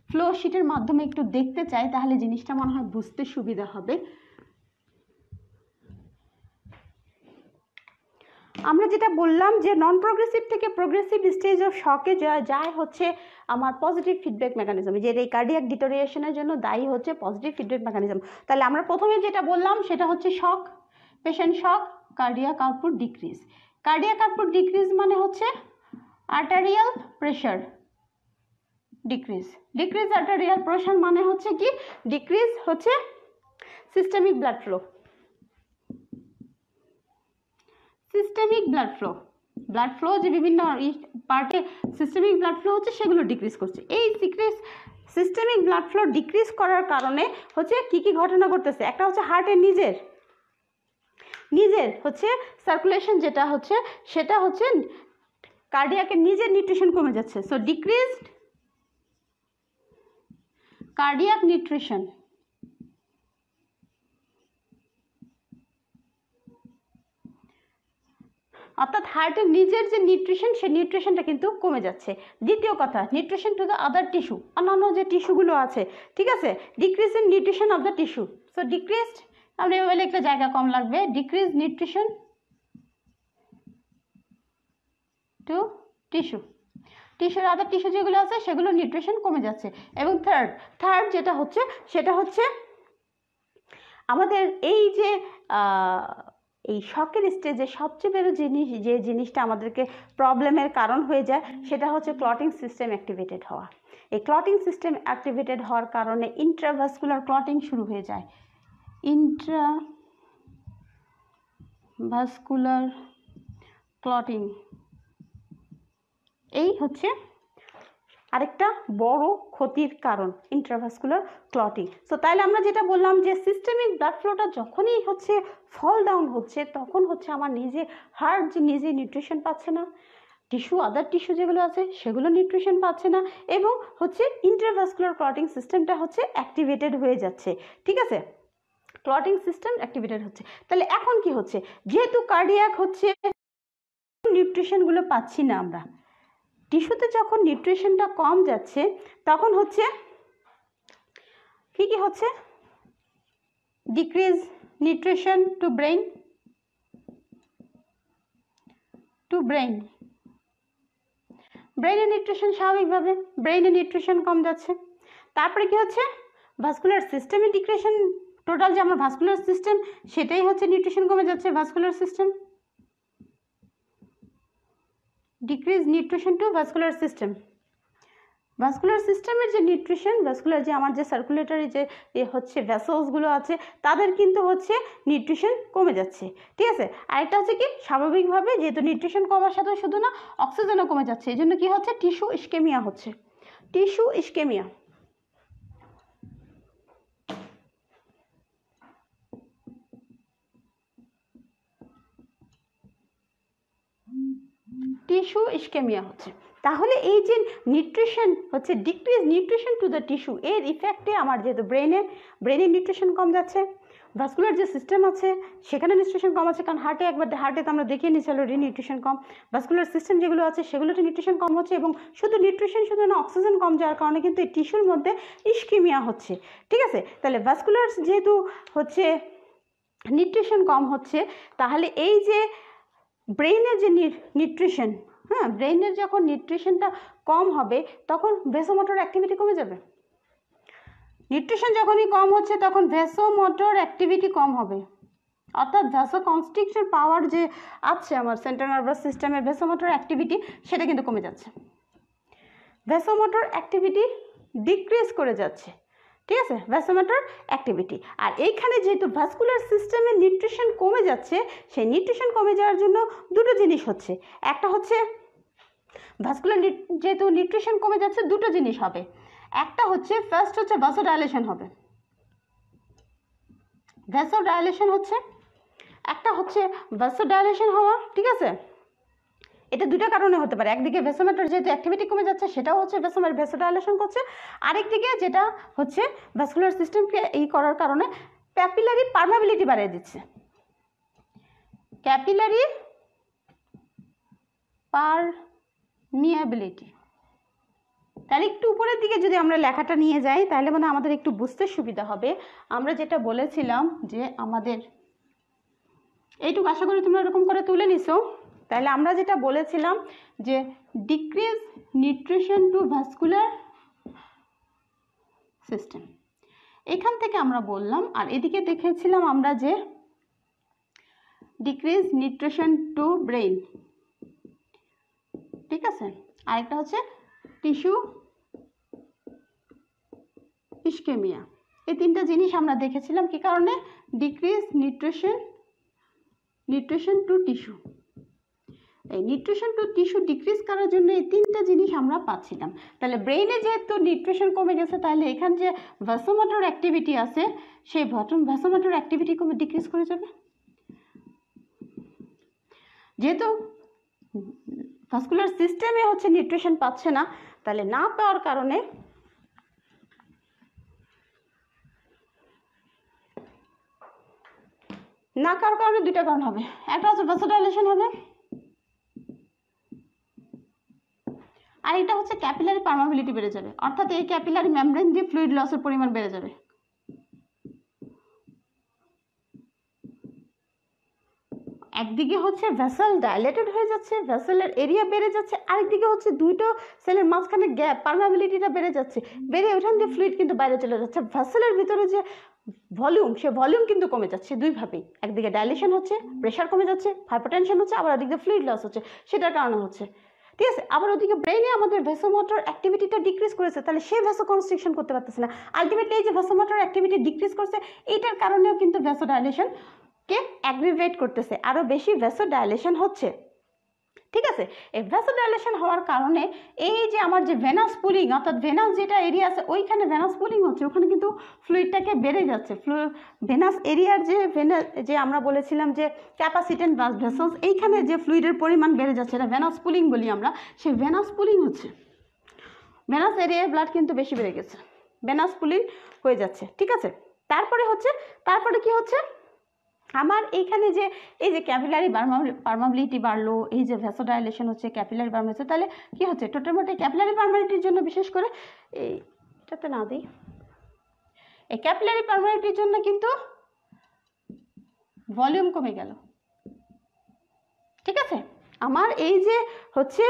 ফ্লো শিটের মাধ্যমে একটু দেখতে চাই, তাহলে জিনিসটা মনে হয় বুঝতে সুবিধা হবে। আমরা যেটা বললাম যে নন প্রোগ্রেসিভ থেকে প্রোগ্রেসিভ স্টেজ অফ শকে যায় হচ্ছে আমার পজিটিভ ফিডব্যাক মেকানিজম যে এই কার্ডিয়াক ডিটোরিয়েশনের জন্য দায়ী হচ্ছে পজিটিভ ফিডব্যাক মেকানিজম তাহলে আমরা প্রথমে যেটা বললাম সেটা হচ্ছে shock patient shock cardiac output decrease cardiac output decrease মানে হচ্ছে arterial pressure decrease decrease arterial pressure মানে হচ্ছে কি? ডিক্রিজ হচ্ছে systemic blood flow systemic blood flow blood flow যে বিভিন্ন পার্টে সিস্টেমিক ব্লাড ফ্লো হচ্ছে, সেগুলো ডিক্রিজ করছে। এই decrease systemic blood flow decrease করার কারণে হচ্ছে কি কি ঘটনা ঘটতেছে? একটা হচ্ছে হার্টের নিজের। নিজের হচ্ছে সার্কুলেশন যেটা হচ্ছে, সেটা হচ্ছে কার্ডিয়াকের নিজের নিউট্রিশন কমে যাচ্ছে। সো ডিক্রিজড কার্ডিয়াক নিউট্রিশন অর্থাৎ হার্টের নিজের যে নিউট্রিশন সেই নিউট্রিশনটা কিন্তু কমে যাচ্ছে। দ্বিতীয় কথা nutrition to the other tissue অন্যান্য যে টিস্যুগুলো আছে, ঠিক আছে? Decrease in nutrition of the tissue so decreased আমরা এভাবে একটা জায়গা কম লাগবে। ডিক্রিজ নিউট্রিশন টু টিস্যু টিস্যুর আদার টিস্যু যেগুলো আছে, সেগুলো নিউট্রিশন কমে যাচ্ছে। এবং থার্ড থার্ড যেটা হচ্ছে, সেটা হচ্ছে আমাদের এই যে এই শখের স্টেজে সবচেয়ে বড় জিনিস, যে জিনিসটা আমাদেরকে প্রবলেমের কারণ হয়ে যায়, সেটা হচ্ছে ক্লটিং সিস্টেম অ্যাক্টিভেটেড হওয়া। এই ক্লটিং সিস্টেম অ্যাক্টিভেটেড হওয়ার কারণে ইন্ট্রাভাস্কুলার ক্লটিং শুরু হয়ে যায়। ইন্ট্রা ভাস্কুলার ক্লটিং এই হচ্ছে আরেকটা বড় ক্ষতির কারণ ইন্ট্রাভাস্কুলার ক্লটিং সো তাইলে আমরা যেটা বললাম যে সিস্টেমিক ব্লাড ফ্লোটা যখনই হচ্ছে ফল ডাউন হচ্ছে, তখন হচ্ছে আমার নিজে হার্ট যে নিজে নিউট্রিশন পাচ্ছে না টিস্যু আদার টিস্যু যেগুলো আছে সেগুলো নিউট্রিশন পাচ্ছে না এবং হচ্ছে ইন্টারভাস্কুলার ক্লটিং সিস্টেমটা হচ্ছে অ্যাক্টিভেটেড হয়ে যাচ্ছে। ঠিক আছে? ক্লটিং সিস্টেম অ্যাক্টিভেটেড হচ্ছে। তাহলে এখন কি হচ্ছে? যেহেতু কার্ডিয়াক হচ্ছে নিউট্রিশনগুলো পাচ্ছি না আমরা। টিস্যুতে যখন নিউট্রিশনটা কম যাচ্ছে, তখন হচ্ছে কি কি হচ্ছে? Decrease nutrition to brain to brain ব্রেইনের নিউট্রিশন স্বাভাবিকভাবে ব্রেইনের নিউট্রিশন কম যাচ্ছে। তারপরে কি হচ্ছে? ভাস্কুলার সিস্টেমে ডিক্রেশন টোটাল যে আমার ভাস্কুলার সিস্টেম সেটাই হচ্ছে নিউট্রিশন কমে যাচ্ছে vascular system decrease nutrition to vascular system vascular সিস্টেমের যে নিউট্রিশন ভাস্কুলার যে আমার যে সার্কুলেটারি যে হচ্ছে ভ্যাসলসগুলো আছে, তাদের কিন্তু হচ্ছে নিউট্রিশন কমে যাচ্ছে। ঠিক আছে? আরেকটা হচ্ছে কি, স্বাভাবিকভাবে যেহেতু নিউট্রিশন কমার সাথে শুধু না অক্সিজেনও কমে যাচ্ছে। এই জন্য কী হচ্ছে? টিস্যু ইস্কেমিয়া হচ্ছে। টিস্যু ইস্কেমিয়া টিস্যু ইস্কেমিয়া হচ্ছে। তাহলে এই যে নিউট্রিশন হচ্ছে decrease nutrition to the tissue এর ইফেক্টে আমার যেহেতু ব্রেনে ব্রেনের নিউট্রিশন কম যাচ্ছে ভাস্কুলার যে সিস্টেম আছে, সেখানে নিউট্রিশন কম আছে, কারণ হার্টে একবার হার্টে তো আমরা দেখিয়ে নিচ্ছি অলরেডি নিউট্রিশন কম। ভাস্কুলার সিস্টেম যেগুলো আছে, সেগুলোতে নিউট্রিশন কম হচ্ছে এবং শুধু নিউট্রিশন শুধু না অক্সিজেন কম যাওয়ার কারণে কিন্তু এই টিস্যুর মধ্যে ইস্কিমিয়া হচ্ছে। ঠিক আছে? তাহলে ভাস্কুলার যেহেতু হচ্ছে নিউট্রিশন কম হচ্ছে, তাহলে এই যে ব্রেইনের যে নিউট্রিশন হ্যাঁ ব্রেইনের যখন নিউট্রিশনটা কম হবে, তখন ভেসোমোটর অ্যাক্টিভিটি কমে যাবে। নিউট্রিশন যখনই কম হচ্ছে, তখন ভেসোমোটর অ্যাক্টিভিটি কম হবে। অর্থাৎ ভ্যাসো কনস্ট্রিকশন পাওয়ার যে আছে আমার সেন্ট্রাল নার্ভাস সিস্টেমের ভেসোমোটর অ্যাক্টিভিটি সেটা কিন্তু কমে যাচ্ছে। ভেসোমোটর অ্যাক্টিভিটি ডিক্রিজ করে যাচ্ছে। ঠিক আছে? ভ্যাসোমেটর অ্যাক্টিভিটি আর এইখানে যেহেতু ভাস্কুলার সিস্টেমের নিউট্রিশন কমে যাচ্ছে, সেই নিউট্রিশন কমে যাওয়ার জন্য দুটো জিনিস হচ্ছে। একটা হচ্ছে ভাস্কুলার যেহেতু নিউট্রিশন কমে যাচ্ছে, দুটো জিনিস হবে। একটা হচ্ছে ফার্স্ট হচ্ছে ভ্যাসোডাইলেশন হবে। ভ্যাসোডাইলেশন হচ্ছে, একটা হচ্ছে ভ্যাসোডাইলেশন হওয়া, ঠিক আছে? এটা দুটো কারণে হতে পারে। একদিকে ভেসোমেটার যেহেতু অ্যাক্টিভিটি কমে যাচ্ছে, সেটাও হচ্ছে ভেসোমের ভেসোডাইলেশন করছে। আরেকদিকে যেটা হচ্ছে ভ্যাসকুলার সিস্টেমকে এই করার কারণে ক্যাপিলারি পারমাবিলিটি বাড়িয়ে দিচ্ছে। ক্যাপিলারি পারমিয়াবিলিটি তাহলে একটু উপরের দিকে যদি আমরা লেখাটা নিয়ে যাই, তাহলে মানে আমাদের একটু বুঝতে সুবিধা হবে। আমরা যেটা বলেছিলাম যে আমাদের, এইটুকু আশা করি তোমরা এরকম করে তুলে নিছো। তাহলে আমরা যেটা বলেছিলাম যে decrease nutrition to vascular system এখান থেকে আমরা বললাম, আর এদিকে দেখেছিলাম আমরা যে ডিক্রিজ নিউট্রিশন টু ব্রেইন ঠিক আছে? আরেকটা হচ্ছে টিস্যু ইস্কেমিয়া এই তিনটা জিনিস আমরা দেখেছিলাম, কি কারণে? Decrease nutrition nutrition to tissue এই নিউট্রিশন টু টিস্যু ডিক্রিজ করার জন্য এই তিনটা জিনিস আমরা পাচ্ছিলাম। তাহলে ব্রেইনে যেহেতু নিউট্রিশন কমে গেছে, তাহলে এখানে যে ভ্যাসোমোটর অ্যাক্টিভিটি আছে, সেই ভটন ভ্যাসোমোটর অ্যাক্টিভিটি কমে ডিক্রিজ করে যাবে। যেহেতু ভাস্কুলার সিস্টেমে হচ্ছে নিউট্রিশন পাচ্ছে না, তাহলে না পাওয়ার কারণে না কারোর কারণে দুইটা কারণ হবে। একটা হচ্ছে ভ্যাসোডাইলেশন হবে আর এটা হচ্ছে ক্যাপিলারি পারমাবিলিটি বেড়ে যাবে। অর্থাৎ এই ক্যাপিলারি মেমব্রেন দিয়ে ফ্লুইড লসের পরিমাণ বেড়ে যাবে। একদিকে হচ্ছে ভেসেল ডাইলেটেড হয়ে যাচ্ছে ভেসেলের এরিয়া বেড়ে যাচ্ছে, আরেকদিকে হচ্ছে দুটো সেলের মাঝখানে গ্যাপ পারমাবিলিটিটা বেড়ে যাচ্ছে। বেড়ে ওখান দিয়ে ফ্লুইড কিন্তু বাইরে চলে যাচ্ছে। ভেসেলের ভিতরে যে ভলিউম সে ভলিউম কিন্তু কমে যাচ্ছে দুইভাবেই। একদিকে ডাইলেশন হচ্ছে প্রেশার কমে যাচ্ছে হাইপারটেনশন হচ্ছে, আবার ওদিকে ফ্লুইড লস হচ্ছে। সেটার কারণে হচ্ছে। ঠিক আছে? আবার ওদিকে ব্রেনে আমাদের ভেসোমোটর অ্যাক্টিভিটিটা ডিক্রিজ করেছে, তাহলে সে ভেসো কনস্ট্রিকশন করতে পারতেছে না। আলটিমেটলি এই যে ভেসোমোটর অ্যাক্টিভিটি ডিক্রিজ করছে, এইটার কারণেও কিন্তু ভেসো ডাইলেশন কে অ্যাগ্রিভেট করতেছে। আরও বেশি ভেসো ডাইলেশন হচ্ছে। ঠিক আছে? এই ভেসো ডাইলেশন হওয়ার কারণে এই যে আমার যে ভেনাস পুলিং, অর্থাৎ ভেনাস যেটা এরিয়া আছে, ওইখানে ভেনাস পুলিং হচ্ছে, ওখানে কিন্তু ফ্লুইডটাকে বেড়ে যাচ্ছে। ফ্লু, ভেনাস এরিয়ার যে ভেনা, যে আমরা বলেছিলাম যে ক্যাপাসিটেন্ট বাস ভেসলস এইখানে যে ফ্লুইডের পরিমাণ বেড়ে যাচ্ছে, এটা ভেনাস পুলিং বলি আমরা, সেই ভেনাস পুলিং হচ্ছে। ভেনাস এরিয়ায় ব্লাড কিন্তু বেশি বেড়ে গেছে। ভেনাস পুলিং হয়ে যাচ্ছে, ঠিক আছে? তারপরে হচ্ছে, তারপরে কি হচ্ছে? আমার এইখানে যে, এই যে ক্যাপিলারি পারমাবিলিটি বাড়লো, এই যে ভ্যাসোডাইলেশন হচ্ছে ক্যাপিলারি পারমা হচ্ছে, তাহলে কি হচ্ছে? টোটাল মোটে ক্যাপিলারি পারমালিটির জন্য বিশেষ করে, এই এটাতে না দিই, এই ক্যাপিলারি পারমালিটির জন্য কিন্তু ভলিউম কমে গেল। ঠিক আছে? আমার এই যে হচ্ছে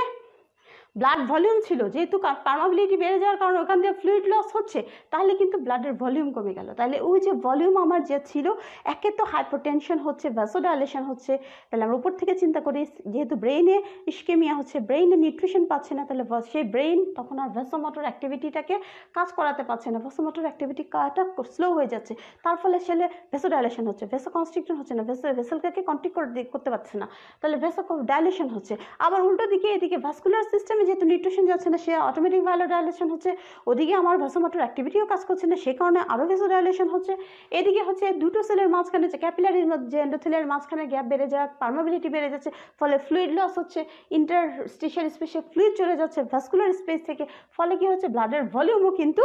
ব্লাড ভলিউম ছিল, যেহেতু পারমাবিলিটি বেড়ে যাওয়ার কারণে ওখান থেকে ফ্লুইড লস হচ্ছে, তাহলে কিন্তু ব্লাডের ভলিউম কমে গেল। তাহলে ওই যে ভলিউম আমার যে ছিল, একে তো হাইপোটেনশন হচ্ছে ভ্যাসোডাইলেশন হচ্ছে, তাহলে আমরা উপর থেকে চিন্তা করি, যেহেতু ব্রেইনে ইস্কেমিয়া হচ্ছে ব্রেইনে নিউট্রিশন পাচ্ছে না, তাহলে সেই ব্রেইন তখন আর ভ্যাসোমোটর অ্যাক্টিভিটিটাকে কাজ করাতে পারছে না। ভ্যাসোমোটর অ্যাক্টিভিটি কাটা স্লো হয়ে যাচ্ছে, তার ফলে সেলে ভেসোডাইলেশন হচ্ছে ভেসো কনস্ট্রিকশন হচ্ছে না ভেসো ভেসেলকে কন্ট্রিক্ট করতে পারছে না, তাহলে ভেসো ডাইলেশন হচ্ছে। আবার উল্টো দিকে, এদিকে ভাস্কুলার সিস্টেমে যেহেতু নিউট্রিশন যাচ্ছে না, সে অটোমেটিক ভায়োডাইলেশন হচ্ছে। ওদিকে আমার ভেসোমোটর অ্যাক্টিভিটিও কাজ করছে না, সে কারণে আরও ভেসোডাইলেশন হচ্ছে। এদিকে হচ্ছে দুটো সেলের মাঝখানে যে ক্যাপিলারির যে এন্ডোথেলের মাঝখানে গ্যাপ বেড়ে যাক পারমাবিলিটি বেড়ে যাচ্ছে, ফলে ফ্লুইড লস হচ্ছে ইন্টার ইন্টারস্টিশিয়াল স্পেসে ফ্লুইড চলে যাচ্ছে ভাস্কুলার স্পেস থেকে, ফলে কি হচ্ছে ব্লাডের ভলিউমও কিন্তু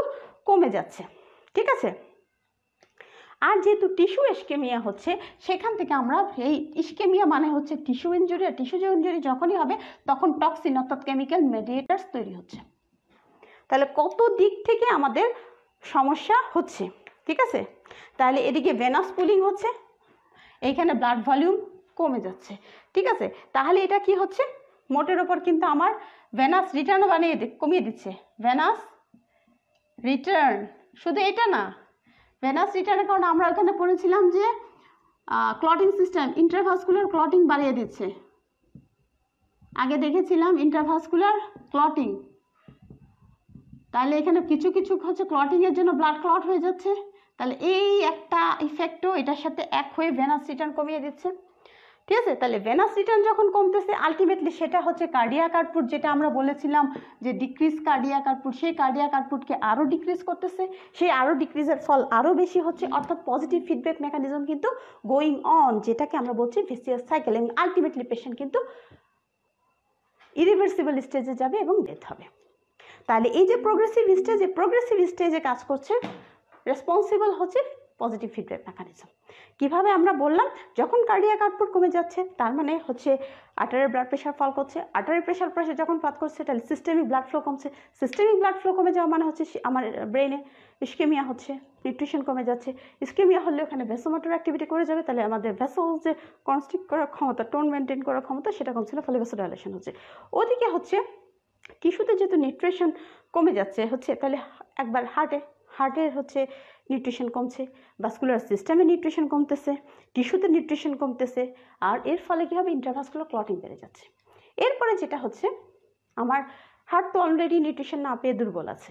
কমে যাচ্ছে। ঠিক আছে? আর যেহেতু টিস্যু ইস্কেমিয়া হচ্ছে, সেখান থেকে আমরা এই ইস্কেমিয়া মানে হচ্ছে টিস্যু ইঞ্জুরি আর টিস্যু ইঞ্জুরি যখনই হবে, তখন টক্সিন অর্থাৎ কেমিক্যাল মেডিয়েটার্স তৈরি হচ্ছে। তাহলে কত দিক থেকে আমাদের সমস্যা হচ্ছে? ঠিক আছে? তাহলে এদিকে ভেনাস পুলিং হচ্ছে এইখানে ব্লাড ভলিউম কমে যাচ্ছে। ঠিক আছে? তাহলে এটা কি হচ্ছে? মোটের ওপর কিন্তু আমার ভেনাস রিটার্নও বানিয়ে কমিয়ে দিচ্ছে। ভেনাস রিটার্ন শুধু এটা না ভেনাস রিটার্নের কারণে আমরা ওখানে পড়েছিলাম যে ক্লটিং সিস্টেম ইন্টারভাসকুলার ক্লটিং বাড়িয়ে দিচ্ছে। আগে দেখেছিলাম ইন্টারভাসকুলার ক্লটিং তাহলে এখানে কিছু কিছু হচ্ছে ক্লটিংয়ের জন্য ব্লাড ক্লট হয়ে যাচ্ছে। তাহলে এই একটা ইফেক্টও এটার সাথে এক হয়ে ভেনাস রিটার্ন কমিয়ে দিচ্ছে। ঠিক আছে? তাহলে ভেনাস রিটার্ন যখন কমতেছে আলটিমেটলি সেটা হচ্ছে কার্ডিয়াক আউটপুট যেটা আমরা বলেছিলাম যে ডিক্রিজ কার্ডিয়াক আউটপুট সেই কার্ডিয়াক আউটপুটকে আরও ডিক্রিজ করতেছে, সেই আরও ডিক্রিজের ফল আরও বেশি হচ্ছে। অর্থাৎ পজিটিভ ফিডব্যাক মেকানিজম কিন্তু গোয়িং অন যেটাকে আমরা বলছি ভিসিয়াস সাইকেল এবং আলটিমেটলি পেশেন্ট কিন্তু ইরিভার্সিবল স্টেজে যাবে এবং ডেথ হবে। তাহলে এই যে প্রোগ্রেসিভ স্টেজে প্রোগ্রেসিভ স্টেজে কাজ করছে রেসপন্সিবল হচ্ছে পজিটিভ ফিডব্যাক মেকানিজম কীভাবে আমরা বললাম, যখন কার্ডিয়াক আউটপুট কমে যাচ্ছে, তার মানে হচ্ছে আটারের ব্লাড প্রেশার ফল করছে। আটারের প্রেশার প্রেশার যখন পাত করছে, তাহলে সিস্টেমিক ব্লাড ফ্লো কমছে। সিস্টেমিক ব্লাড ফ্লো কমে যাওয়া মানে হচ্ছে আমার ব্রেনে ইস্কেমিয়া হচ্ছে নিউট্রিশন কমে যাচ্ছে। ইস্কেমিয়া হলে ওখানে ভেসোমোটর অ্যাক্টিভিটি করে যাবে, তাহলে আমাদের ভেসল যে কনস্ট্রিক্ট করার ক্ষমতা টোন মেনটেন করার ক্ষমতা, সেটা কমছিল ফলে ভেসোডাইলেশন হচ্ছে। ওদিকে হচ্ছে টিস্যুতে যেহেতু নিউট্রিশন কমে যাচ্ছে, হচ্ছে তাহলে একবার হার্টে হার্টের হচ্ছে নিউট্রিশন কমছে ভাস্কুলার সিস্টেমে নিউট্রিশন কমতেছে টিস্যুতে নিউট্রিশন কমতেছে, আর এর ফলে কী হবে? ইন্টারভাস্কুলার ক্লটিং বেড়ে যাচ্ছে। এরপরে যেটা হচ্ছে, আমার হার্ট তো অলরেডি নিউট্রিশন না পেয়ে দুর্বল আছে।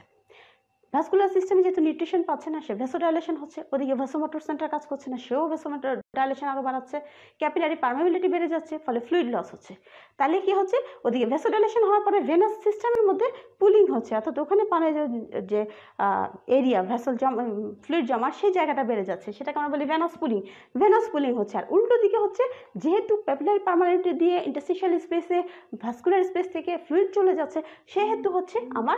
ভাস্কুলার সিস্টেমে যেহেতু নিউট্রিশন পাচ্ছে না, সে ভেসো ভেসোডাইলেশন হচ্ছে, ওদিকে ভেসোমোটর সেন্টার কাজ করছে না, সেও ভেসোমোটর ডাইলেশন আরও বাড়াচ্ছে ক্যাপিলারি পারমেবিলিটি বেড়ে যাচ্ছে, ফলে ফ্লুইড লস হচ্ছে। তাহলে কি হচ্ছে? ওদিকে ভেসো ভেসোডাইলেশন হওয়ার পরে ভেনাস সিস্টেমের মধ্যে পুলিং হচ্ছে, অর্থাৎ ওখানে পানে যে এরিয়া ভেসল জমা ফ্লুইড জমা সেই জায়গাটা বেড়ে যাচ্ছে। সেটাকে আমরা বলি ভেনাস পুলিং ভেনাস পুলিং হচ্ছে, আর উল্টো দিকে হচ্ছে, যেহেতু ক্যাপিলারি পারমানেন্টি দিয়ে ইন্টারসিশিয়াল স্পেসে ভাস্কুলার স্পেস থেকে ফ্লুইড চলে যাচ্ছে, সেহেতু হচ্ছে আমার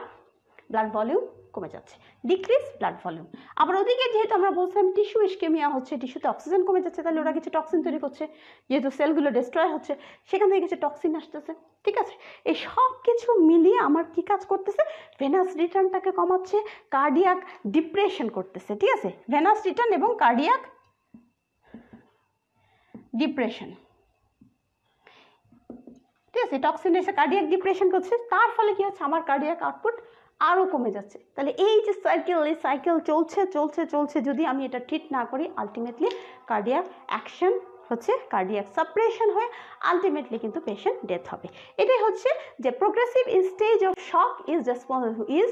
ব্লাড ভলিউম কমে যাচ্ছে। ডিক্রিজ ব্লাড ভলিউম আবার ওদিকে যেহেতু আমরা বলছিলাম টিস্যু ইস্কেমিয়া হচ্ছে টিস্যুতে অক্সিজেন কমে যাচ্ছে, তাহলে ওরা কিছু টক্সিন তৈরি করছে। যেহেতু সেলগুলো ডিস্ট্রয় হচ্ছে, সেখান থেকে কিছু টক্সিন আসতেছে। ঠিক আছে? এই সব কিছু মিলিয়ে আমার কি কাজ করতেছে? ভেনাস রিটার্নটাকে কমাচ্ছে কার্ডিয়াক ডিপ্রেশন করতেছে। ঠিক আছে? ভেনাস রিটার্ন এবং কার্ডিয়াক ডিপ্রেশন ঠিক আছে? টক্সিন এসে কার্ডিয়াক ডিপ্রেশন করছে। তার ফলে কি হচ্ছে? আমার কার্ডিয়াক আউটপুট আরও কমে যাচ্ছে। তাহলে এই যে সাইকেল এই সাইকেল চলছে চলছে চলছে, যদি আমি এটা ট্রিট না করি আলটিমেটলি কার্ডিয়াক অ্যাকশন হচ্ছে কার্ডিয়াক সাপ্রেশন হয়ে আলটিমেটলি কিন্তু পেশেন্ট ডেথ হবে। এটাই হচ্ছে যে progressive stage of shock is response is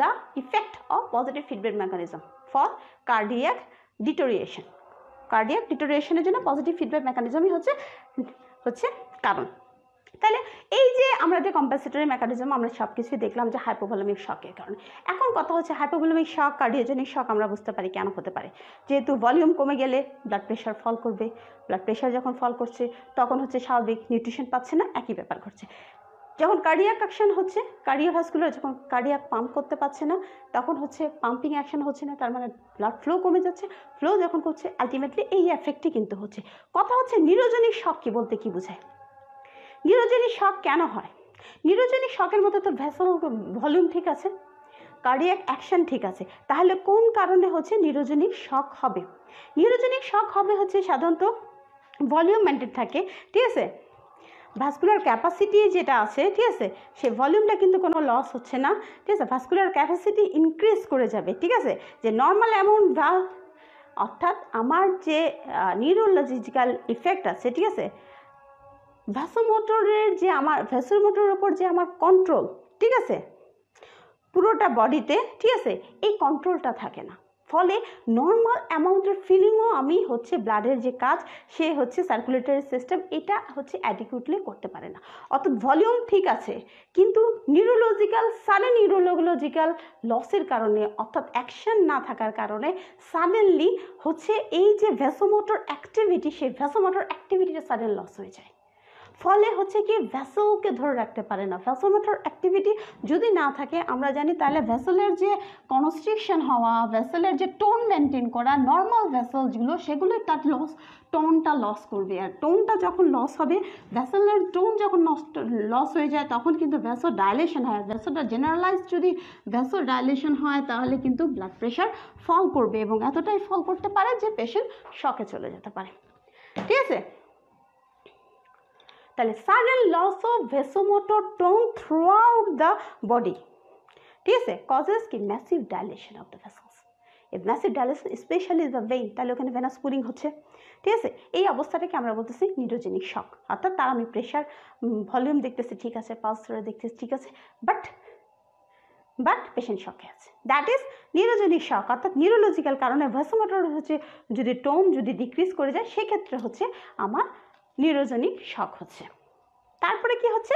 the effect of positive feedback mechanism for cardiac deterioration cardiac ডিটোরিয়েশনের জন্য পজিটিভ ফিডব্যাক মেকানিজমই হচ্ছে হচ্ছে কারণ। তাহলে এই যে আমরা যে কম্পাসিটরি মেকানিজম আমরা সব কিছুই দেখলাম যে হাইপোভলিমিক শকের কারণে। এখন কথা হচ্ছে হাইপোভলিমিক শক কার্ডিওজেনিক শক আমরা বুঝতে পারি কেন হতে পারে। যেহেতু ভলিউম কমে গেলে ব্লাড প্রেশার ফল করবে। ব্লাড প্রেশার যখন ফল করছে, তখন হচ্ছে স্বাভাবিক নিউট্রিশন পাচ্ছে না, একই ব্যাপার ঘটছে। যখন কার্ডিয়াক অ্যাকশন হচ্ছে কার্ডিওভাস্কুলার যখন কার্ডিয়াক পাম্প করতে পারছে না, তখন হচ্ছে পাম্পিং অ্যাকশন হচ্ছে না, তার মানে ব্লাড ফ্লো কমে যাচ্ছে। ফ্লো যখন করছে আলটিমেটলি এই এফেক্টই কিন্তু হচ্ছে। কথা হচ্ছে নিরোজনিক শক কি বলতে কি বোঝায়? নিউরোজেনিক শক কেন হয়? নিউরোজেনিক শকের মধ্যে তো ভ্যাসল ভলিউম ঠিক আছে কার্ডিয়াক অ্যাকশন ঠিক আছে, তাহলে কোন কারণে হচ্ছে নিউরোজেনিক শক হবে? নিউরোজেনিক শক হবে হচ্ছে সাধারণত ভলিউম মেনটেন থাকে, ঠিক আছে? ভাস্কুলার ক্যাপাসিটি যেটা আছে, ঠিক আছে? সে ভলিউমটা কিন্তু কোনো লস হচ্ছে না, ঠিক আছে? ভাস্কুলার ক্যাপাসিটি ইনক্রিজ করে যাবে, ঠিক আছে? যে নর্মাল অ্যামাউন্ট অর্থাৎ আমার যে নিউরোলজিক্যাল ইফেক্ট আছে, ঠিক আছে? ভ্যাসোমোটরের যে আমার ভ্যাসোমোটরের ওপর যে আমার কন্ট্রোল ঠিক আছে? পুরোটা বডিতে ঠিক আছে? এই কন্ট্রোলটা থাকে না। ফলে নর্মাল অ্যামাউন্টের ফিলিংও আমি হচ্ছে ব্লাডের যে কাজ, সে হচ্ছে সার্কুলেটরি সিস্টেম এটা হচ্ছে অ্যাডিকুয়েটলি করতে পারে না। অর্থাৎ ভলিউম ঠিক আছে, কিন্তু নিউরোলজিক্যাল সাডেন নিউরোলজিক্যাল লসের কারণে, অর্থাৎ অ্যাকশন না থাকার কারণে সাডেনলি হচ্ছে এই যে ভ্যাসোমোটর অ্যাক্টিভিটি সেই ভ্যাসোমোটর অ্যাক্টিভিটিটা সাডেন লস হয়ে যায়। ফলে হচ্ছে কি ভ্যাসলকে ধরে রাখতে পারে না। ভ্যাসোমেটার অ্যাক্টিভিটি যদি না থাকে, আমরা জানি তাহলে ভ্যাসেলের যে কনস্ট্রিকশন হওয়া ভ্যাসেলের যে টোন মেনটেন করা নর্মাল ভ্যাসেলসগুলো সেগুলো তার লস টোনটা লস করবে। আর টোনটা যখন লস হবে ভ্যাসেলের টোন যখন নষ্ট লস হয়ে যায়, তখন কিন্তু ভ্যাসো ডাইলেশন হয়। ভ্যাসোটা জেনারেলাইজ যদি ভ্যাসো ডাইলেশন হয়, তাহলে কিন্তু ব্লাড প্রেশার ফল করবে এবং এতটাই ফল করতে পারে যে পেশেন্ট শকে চলে যেতে পারে। ঠিক আছে? তাহলে sudden loss of vasomotor tone throughout the body ঠিক আছে? কজেস কি? Massive dilation of the vessels এই massive dilation specially the vein তাহলে ওখানে ভেনাস পুরিং হচ্ছে। ঠিক আছে? এই অবস্থাটাকে আমরা বলতেছি নিউরোজেনিক শক অর্থাৎ তার আমি প্রেশার ভলিউম দেখতেছি, ঠিক আছে? পালস দেখতেছি, ঠিক আছে? বাট বাট পেশেন্ট শকে আছে। দ্যাট ইজ নিউরোজেনিক শক অর্থাৎ নিউরোলজিক্যাল কারণে ভেসোমোটর হচ্ছে, যদি টোন যদি ডিক্রিজ করে যায়, সেক্ষেত্রে হচ্ছে আমার নিউরোজেনিক শক হচ্ছে। তারপরে কি হচ্ছে?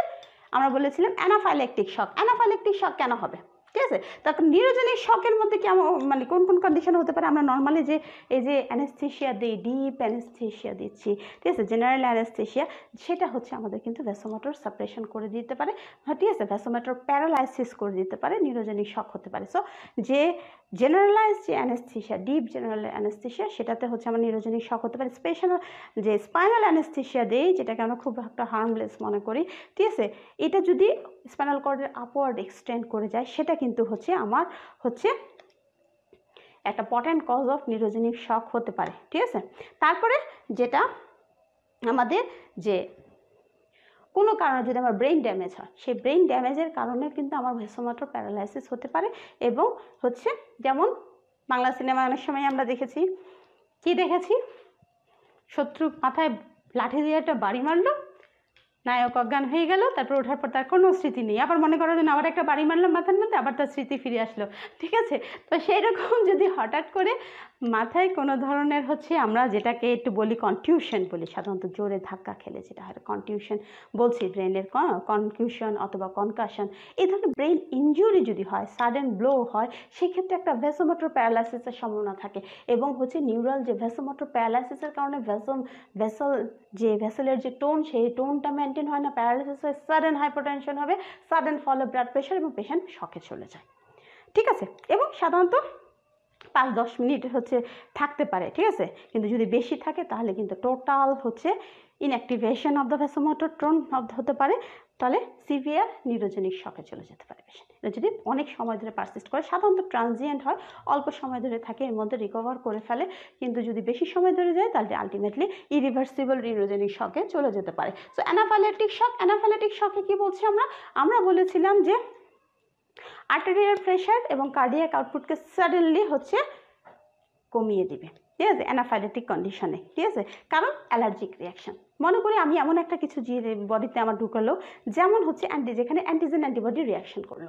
আমরা বলেছিলাম অ্যানাফাইলেকটিক শক। অ্যানাফাইলেকটিক শক কেন হবে? ঠিক আছে? তখন নিউরোজেনিক শকের মধ্যে কি মানে কোন কোন কন্ডিশন হতে পারে? আমরা নর্মালি যে, এই যে অ্যানেস্থেশিয়া দিই ডিপ অ্যানেস্থেশিয়া দিচ্ছি, ঠিক আছে? জেনারেল অ্যানেস্থেশিয়া সেটা হচ্ছে আমাদের কিন্তু ভ্যাসোমোটর সাপ্রেশন করে দিতে পারে। হ্যাঁ ঠিক আছে? ভ্যাসোমোটর প্যারালাইসিস করে দিতে পারে। নিউরোজেনিক শক হতে পারে। সো যে জেনারেলাইজ যে অ্যানেস্থেশিয়া ডিপ জেনারেল অ্যানেস্থেশিয়া সেটাতে হচ্ছে আমার নিউরোজেনিক শক হতে পারে। স্পেশাল যে স্পাইনাল অ্যানেস্থেশিয়া দেই, যেটাকে আমরা খুব একটা হার্মলেস মনে করি, ঠিক আছে? এটা যদি স্পাইনাল কর্ডের আপওয়ার্ড এক্সটেন্ড করে যায়, সেটা কিন্তু হচ্ছে আমার হচ্ছে একটা potent cause of neurogenic shock হতে পারে, ঠিক আছে? তারপরে যেটা আমাদের যে কোনো কারণে যদি আমার ব্রেন ড্যামেজ হয় সেই ব্রেন ড্যামেজের কারণে কিন্তু আমার ভেসোমাটোর প্যারালাইসিস হতে পারে এবং হচ্ছে যেমন বাংলা সিনেমা অনেক সময় আমরা দেখেছি কি দেখেছি? শত্রু মাথায় লাঠি দিয়ে একটা বাড়ি মারলো নায়ক অজ্ঞান হয়ে গেল তারপর ওঠার পর তার কোনো স্মৃতি নেই। আবার মনে করো যে না, আবার একটা বাড়ি মারলাম মাথার মধ্যে আবার তার স্মৃতি ফিরে আসলো। ঠিক আছে? তো সেই রকম যদি হঠাৎ করে মাথায় কোনো ধরনের হচ্ছে আমরা যেটাকে একটু বলি কনটিউশন বলি, সাধারণত জোরে ধাক্কা খেলে যেটা হয় কনটিউশন বলছি ব্রেনের কনকিউশন অথবা কনকাশন এই ধরনের ব্রেন ইনজুরি যদি হয় সাডেন ব্লো হয়, সেক্ষেত্রে একটা ভেসোমোটর প্যারালাইসিসের সম্ভাবনা থাকে এবং হচ্ছে নিউরাল যে ভেসোমোটর প্যারালাইসিসের কারণে ভেসম ভেসল যে ভেসেলের যে টোন সেই টোনটা মেনটেন হয় না প্যারালাইসিস হয় সাডেন হাইপোটেনশন হবে সাডেন ফলে ব্লাড প্রেশার এবং পেশেন্ট শকে চলে যায়। ঠিক আছে? এবং সাধারণত পাঁচ দশ মিনিট হচ্ছে থাকতে পারে, ঠিক আছে? কিন্তু যদি বেশি থাকে তাহলে কিন্তু টোটাল হচ্ছে inactivation of the vasomotor tone হতে পারে। তাহলে সিভিয়ার নিউরোজেনিক শকে চলে যেতে পারে যদি অনেক সময় ধরে পারসিস্ট করে, সাধারণত ট্রানজিয়েন্ট হয়, অল্প সময় ধরে থাকে, এর মধ্যে রিকভার করে ফেলে। কিন্তু যদি বেশি সময় ধরে যায়, তাহলে আলটিমেটলি ইরিভার্সিবল নিউরোজেনিক শকে চলে যেতে পারে। সো অ্যানাফাইলেটিক শক অ্যানাফাইলেটিক শকে কি বলছি আমরা? আমরা বলেছিলাম যে আর্টেরিয়াল প্রেশার এবং কার্ডিয়াক আউটপুটকে সাডেনলি হচ্ছে কমিয়ে দিবে। ঠিক আছে? অ্যানাফাইলেটিক কন্ডিশনে ঠিক আছে? কারণ অ্যালার্জিক রিয়াকশন মনে করি আমি এমন একটা কিছু বডিতে আমার ঢুকালো, যেমন হচ্ছে অ্যান্টি যেখানে অ্যান্টিজেন অ্যান্টিবডি রিয়াকশন করল।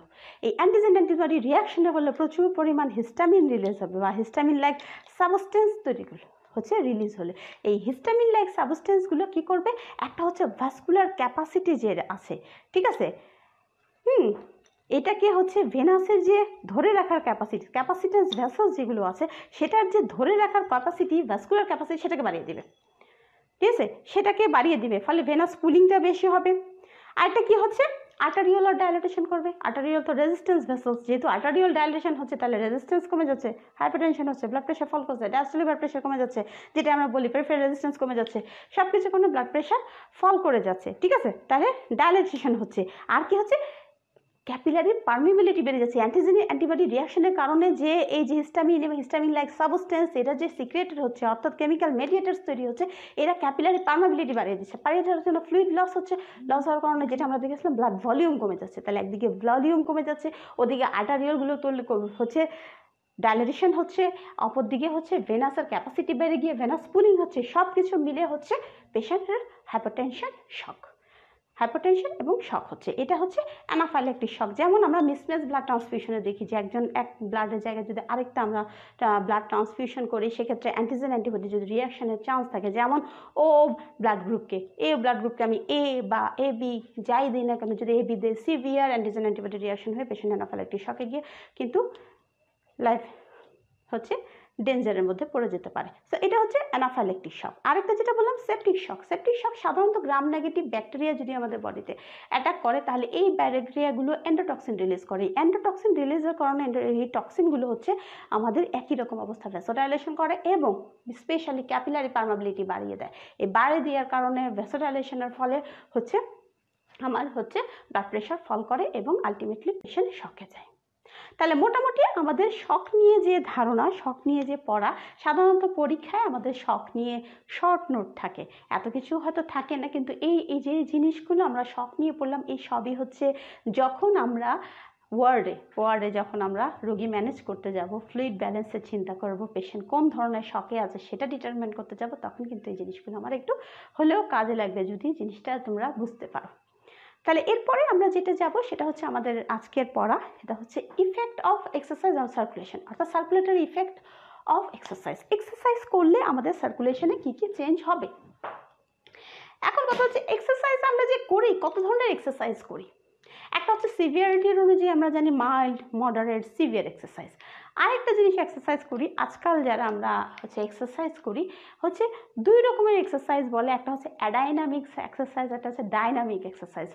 এই অ্যান্টিজেন অ্যান্টিবডি রিয়াকশনের ফলে প্রচুর পরিমাণ হিস্টামিন রিলিজ হবে বা হিস্টামিন লাইক সাবস্টেন্স তৈরি করল, হচ্ছে রিলিজ হলে। এই হিস্টামিন লাইক সাবস্টেন্সগুলো কী করবে? একটা হচ্ছে ভাস্কুলার ক্যাপাসিটি যে আছে, ঠিক আছে? হুম এটাকে হচ্ছে ভেনাসের যে ধরে রাখার ক্যাপাসিটি ক্যাপাসিটেন্স ভ্যাসেলস যেগুলো আছে, সেটার যে ধরে রাখার ক্যাপাসিটি ভ্যাসকুলার ক্যাপাসিটি সেটাকে বাড়িয়ে দিবে। ঠিক আছে? সেটাকে বাড়িয়ে দিবে, ফলে ভেনাস কুলিংটা বেশি হবে। আরেকটা কি হচ্ছে? আর্টারিওলার ডায়ালিটেশন করবে। আর্টারিওল তো রেজিস্ট্যান্স ভেসেলস যেহেতু আর্টারিওল ডায়ালিটেশন হচ্ছে, তাহলে রেজিস্ট্যান্স কমে যাচ্ছে হাইপারটেনশন হচ্ছে ব্লাড প্রেশার ফল করছে ডায়াস্টলি ব্লাড প্রেশার কমে যাচ্ছে, যেটা আমরা বলি প্রেফার রেজিস্ট্যান্স কমে যাচ্ছে সব কিছু কোনো ব্লাড প্রেশার ফল করে যাচ্ছে। ঠিক আছে? তাহলে ডায়ালিটেশন হচ্ছে। আর কি হচ্ছে? ক্যাপিলারি পারমিবিলিটি বেড়ে যাচ্ছে। অ্যান্টিজেনিক অ্যান্টিবডি রিয়াকশনের কারণে যে এই যে হিস্টামিন এবং হিস্টামিন লাইক সাবস্টেন্স এটা যে সিক্রেটেড হচ্ছে, অর্থাৎ কেমিক্যাল মেডিয়েটার্স তৈরি হচ্ছে, এরা ক্যাপিলারি পারমিবিলিটি বাড়িয়ে দিচ্ছে। বাড়িয়ে দেওয়ার জন্য ফ্লুইড লস হচ্ছে। লস হওয়ার কারণে যেটা আমরা দেখেছিলাম ব্লাড ভলিউম কমে যাচ্ছে। তাহলে একদিকে ভলিউম কমে যাচ্ছে, ওদিকে আর্টারিয়ালগুলো তুললে হচ্ছে ডাইলেটেশন হচ্ছে, অপরদিকে হচ্ছে ভেনাসের ক্যাপাসিটি বেড়ে গিয়ে ভেনাস পুলিং হচ্ছে সব কিছু মিলে হচ্ছে পেশেন্টের হাইপারটেনশন শক হাইপারটেনশন এবং শক হচ্ছে। এটা হচ্ছে অ্যানাফাইলেকটিক শক যেমন আমরা মিসম্যাচ ব্লাড ট্রান্সফিউশনে দেখি যে একজন এক ব্লাডের জায়গায় যদি আরেকটা আমরা ব্লাড ট্রান্সফিউশন করি, সেক্ষেত্রে অ্যান্টিজেন অ্যান্টিবডি যদি রিয়াকশনের চান্স থাকে, যেমন ও ব্লাড গ্রুপকে এ ব্লাড গ্রুপকে আমি এ বা এ বি যাই দিই না কেন, যদি এ বি দিই সিভিয়ার অ্যান্টিজেন অ্যান্টিবডি রিয়াকশন হয়ে পেশেন্ট অ্যানাফাইলেকটিক শকে গিয়ে কিন্তু লাইফ হচ্ছে ডেঞ্জারের মধ্যে পড়ে যেতে পারে। সো এটা হচ্ছে অ্যানাফাইলেকটিক শক আরেকটা যেটা বললাম সেপটিক শক সেপটিক শক সাধারণত গ্রাম নেগেটিভ ব্যাকটেরিয়া যদি আমাদের বডিতে অ্যাটাক করে, তাহলে এই ব্যাকটেরিয়াগুলো এন্ডোটক্সিন রিলিজ করে। এন্ডোটক্সিন রিলিজের কারণে এই টক্সিনগুলো হচ্ছে আমাদের একই রকম অবস্থা ভেসোডাইলেশন করে এবং স্পেশালি ক্যাপিলারি পারমাবিলিটি বাড়িয়ে দেয়। এই বাড়িয়ে দেওয়ার কারণে ভেসোডাইলেশনের ফলে হচ্ছে, আমার হচ্ছে ব্লাড প্রেশার ফল করে এবং আলটিমেটলি পেশেন্ট শকে যায়। তাহলে মোটামুটি আমাদের শখ নিয়ে যে ধারণা, শখ নিয়ে যে পড়া, সাধারণত পরীক্ষায় আমাদের শখ নিয়ে শর্ট নোট থাকে। এত কিছু হয়তো থাকে না, কিন্তু এই এই যে জিনিসগুলো আমরা শখ নিয়ে পড়লাম, এই সবই হচ্ছে যখন আমরা ওয়ার্ডে ওয়ার্ডে যখন আমরা রোগী ম্যানেজ করতে যাব ফ্লুইড ব্যালেন্সের চিন্তা করব পেশেন্ট কোন ধরনের শখে আছে সেটা ডিটারমিন করতে যাব, তখন কিন্তু এই জিনিসগুলো আমার একটু হলেও কাজে লাগবে, যদি জিনিসটা তোমরা বুঝতে পারো। তাহলে এরপরে আমরা যেটা যাব সেটা হচ্ছে আমাদের আজকের পড়া। সেটা হচ্ছে effect of exercise on circulation অর্থাৎ circulatory effect of exercise exercise করলে আমাদের সার্কুলেশনে কী কী চেঞ্জ হবে? এখন কথা হচ্ছে এক্সারসাইজ আমরা যে করি, কত ধরনের এক্সারসাইজ করি? একটা হচ্ছে সিভিয়ারিটির অনুযায়ী আমরা জানি মাইল্ড মডারেট সিভিয়ার এক্সারসাইজ আরেকটা জিনিস এক্সারসাইজ করি, আজকাল যারা আমরা হচ্ছে এক্সারসাইজ করি, হচ্ছে দুই রকমের এক্সারসাইজ বলে, একটা হচ্ছে অ্যাডাইনামিক্স এক্সারসাইজ একটা হচ্ছে ডাইনামিক এক্সারসাইজ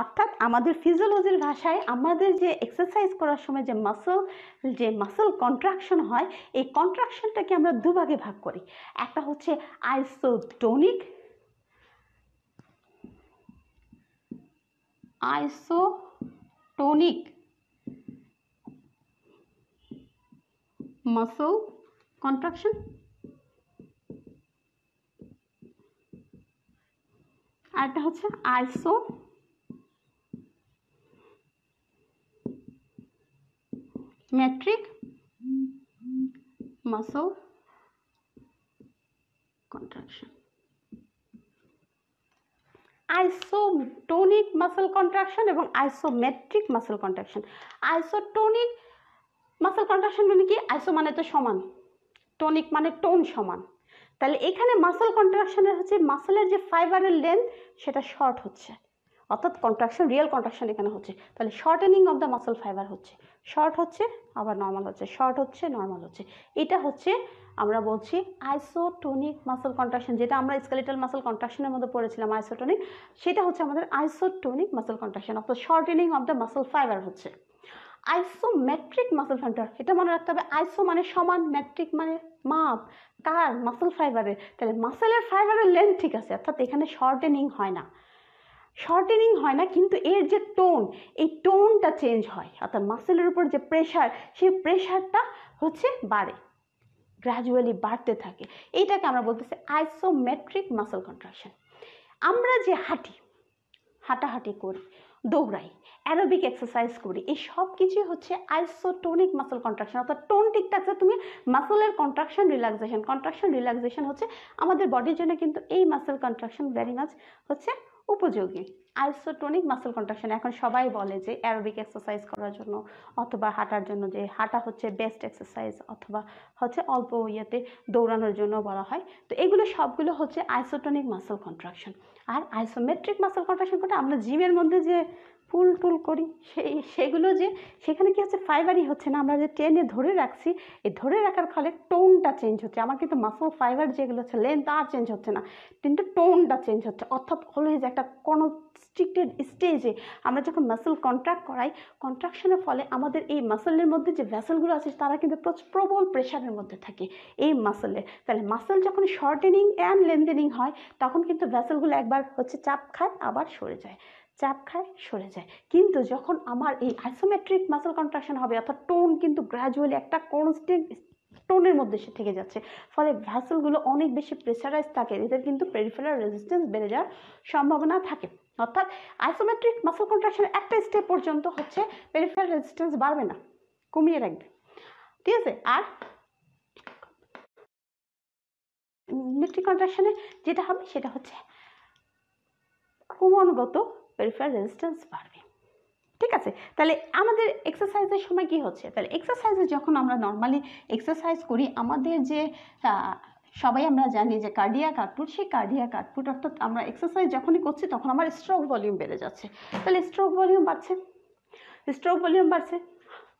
অর্থাৎ আমাদের ফিজিওলজির ভাষায় আমাদের যে এক্সারসাইজ করার সময় যে মাসল যে মাসল কন্ট্রাকশন হয়, এই কন্ট্রাকশনটাকে আমরা দুভাগে ভাগ করি। একটা হচ্ছে আইসোটোনিক আইসোটোনিক muscle contraction. আরেকটা হচ্ছে isometric muscle contraction isotonic muscle contraction এবং isometric muscle contraction. Isotonic muscle contraction মানে কি? আইসো মানে তো সমান। টোনিক মানে টোন সমান। তাহলে এখানে মাসল কন্ট্রাকশনের হচ্ছে মাসলের যে ফাইবারের লেন্থ, সেটা শর্ট হচ্ছে। অর্থাৎ কন্ট্রাকশন, রিয়েল কন্ট্রাকশন এখানে হচ্ছে। তাহলে shortening of the muscle fibre হচ্ছে। শর্ট হচ্ছে, আবার নর্মাল হচ্ছে। শর্ট হচ্ছে, নর্মাল হচ্ছে। এটা হচ্ছে আমরা বলছি আইসোটোনিক মাসল কন্ট্রাকশন যেটা আমরা স্কেলেটাল মাসল কন্ট্রাকশনের মধ্যে পড়েছিলাম আইসোটোনিক সেটা হচ্ছে আমাদের আইসোটোনিক মাসল কন্ট্রাকশন অর্থাৎ shortening of the muscle fibre হচ্ছে। আইসোমেট্রিক মাসল ফাইবার এটা মনে রাখতে হবে আইসো মানে সমান ম্যাট্রিক মানে মাপ কার মাসল ফাইবারের তাহলে মাসেলের ফাইবারের লেন্থ ঠিক আছে, অর্থাৎ এখানে শর্টেনিং হয় না। শর্টেনিং হয় না, কিন্তু এর যে টোন এই টোনটা চেঞ্জ হয়, অর্থাৎ মাসেলের উপর যে প্রেশার সেই প্রেশারটা হচ্ছে বাড়ে। গ্র্যাজুয়ালি বাড়তে থাকে। এইটাকে আমরা বলতেছি আইসোমেট্রিক মাসল কন্ট্রাকশন আমরা যে হাঁটি, হাঁটাহাঁটি করি, দৌড়াই অ্যারোবিক এক্সারসাইজ করি, এই সব কিছুই হচ্ছে আইসোটোনিক মাসল কন্ট্রাকশন অর্থাৎ টোন ঠিক থাকছে তুমি মাসলের কন্ট্রাকশন রিল্যাক্সেশন কন্ট্রাকশন রিল্যাক্সেশন হচ্ছে আমাদের বডির জন্য কিন্তু এই মাসল কন্ট্রাকশন ভেরি মাচ হচ্ছে উপযোগী। আইসোটোনিক মাসেল কন্ট্রাকশন এখন সবাই বলে যে অ্যারোবিক এক্সারসাইজ করার জন্য অথবা হাঁটার জন্য যে হাঁটা হচ্ছে বেস্ট এক্সারসাইজ অথবা হচ্ছে অল্প ইয়েতে দৌড়ানোর জন্য বলা হয়। তো এগুলো সবগুলো হচ্ছে আইসোটোনিক মাসল কন্ট্রাকশন আর আইসোমেট্রিক মাসেল কন্ট্রাকশন কোনটা আমরা জিমের মধ্যে যে পুল টুল করি। সেই সেগুলো যে, সেখানে কি হচ্ছে ফাইবারই হচ্ছে না। আমরা যে টেনে ধরে রাখছি, এই ধরে রাখার ফলে টোনটা চেঞ্জ হচ্ছে। আমার কিন্তু মাসল ফাইবার যেগুলো হচ্ছে লেন্থ আর চেঞ্জ হচ্ছে না। কিন্তু টোনটা চেঞ্জ হচ্ছে। অর্থাৎ অলওয়েজ একটা কনস্ট্রিক্টেড স্টেজে আমরা যখন মাসল কন্ট্রাক্ট করাই কন্ট্রাকশনের ফলে আমাদের এই মাসলের মধ্যে যে ভ্যাসেলগুলো আছে, তারা কিন্তু প্রবল প্রেশারের মধ্যে থাকে এই মাসলে তাহলে মাসল যখন শর্টেনিং অ্যান্ড লেন্থেনিং হয়, তখন কিন্তু ভ্যাসেলগুলো একবার হচ্ছে চাপ খায়, আবার সরে যায়। চাপ খায়, সরে যায়। কিন্তু যখন আমার এই আইসোমেট্রিক মাসল কন্ট্রাকশন হবে, অর্থাৎ টোন কিন্তু গ্র্যাজুয়ালি একটা কনস্ট্যান্ট টোনের মধ্যে সে থেকে যাচ্ছে। ফলে ভ্যাসেলগুলো অনেক বেশি প্রেসারাইজ থাকে, এদের কিন্তু পেরিফেরাল রেজিস্ট্যান্স বেড়ে যাওয়ার সম্ভাবনা থাকে। অর্থাৎ আইসোমেট্রিক মাসল কন্ট্রাকশন একটা স্টেপ পর্যন্ত হচ্ছে পেরিফেরাল রেজিস্ট্যান্স বাড়বে না, কমিয়ে রাখবে। ঠিক আছে? আর মেট্রিক কন্ট্রাকশনে যেটা হবে, সেটা হচ্ছে ক্রমানুগত পেরিফেরাল রেজিস্ট্যান্স বাড়বে। ঠিক আছে? তাহলে আমাদের এক্সারসাইজের সময় কি হচ্ছে? তাহলে এক্সারসাইজে যখন আমরা নর্মালি এক্সারসাইজ করি, আমাদের যে সবাই আমরা জানি যে কার্ডিয়াক আউটপুট সেই কার্ডিয়াক আউটপুট অর্থাৎ আমরা এক্সারসাইজ যখনই করছি, তখন আমার স্ট্রোক ভলিউম বেড়ে যাচ্ছে। তাহলে স্ট্রোক ভলিউম বাড়ছে। স্ট্রোক ভলিউম বাড়ছে।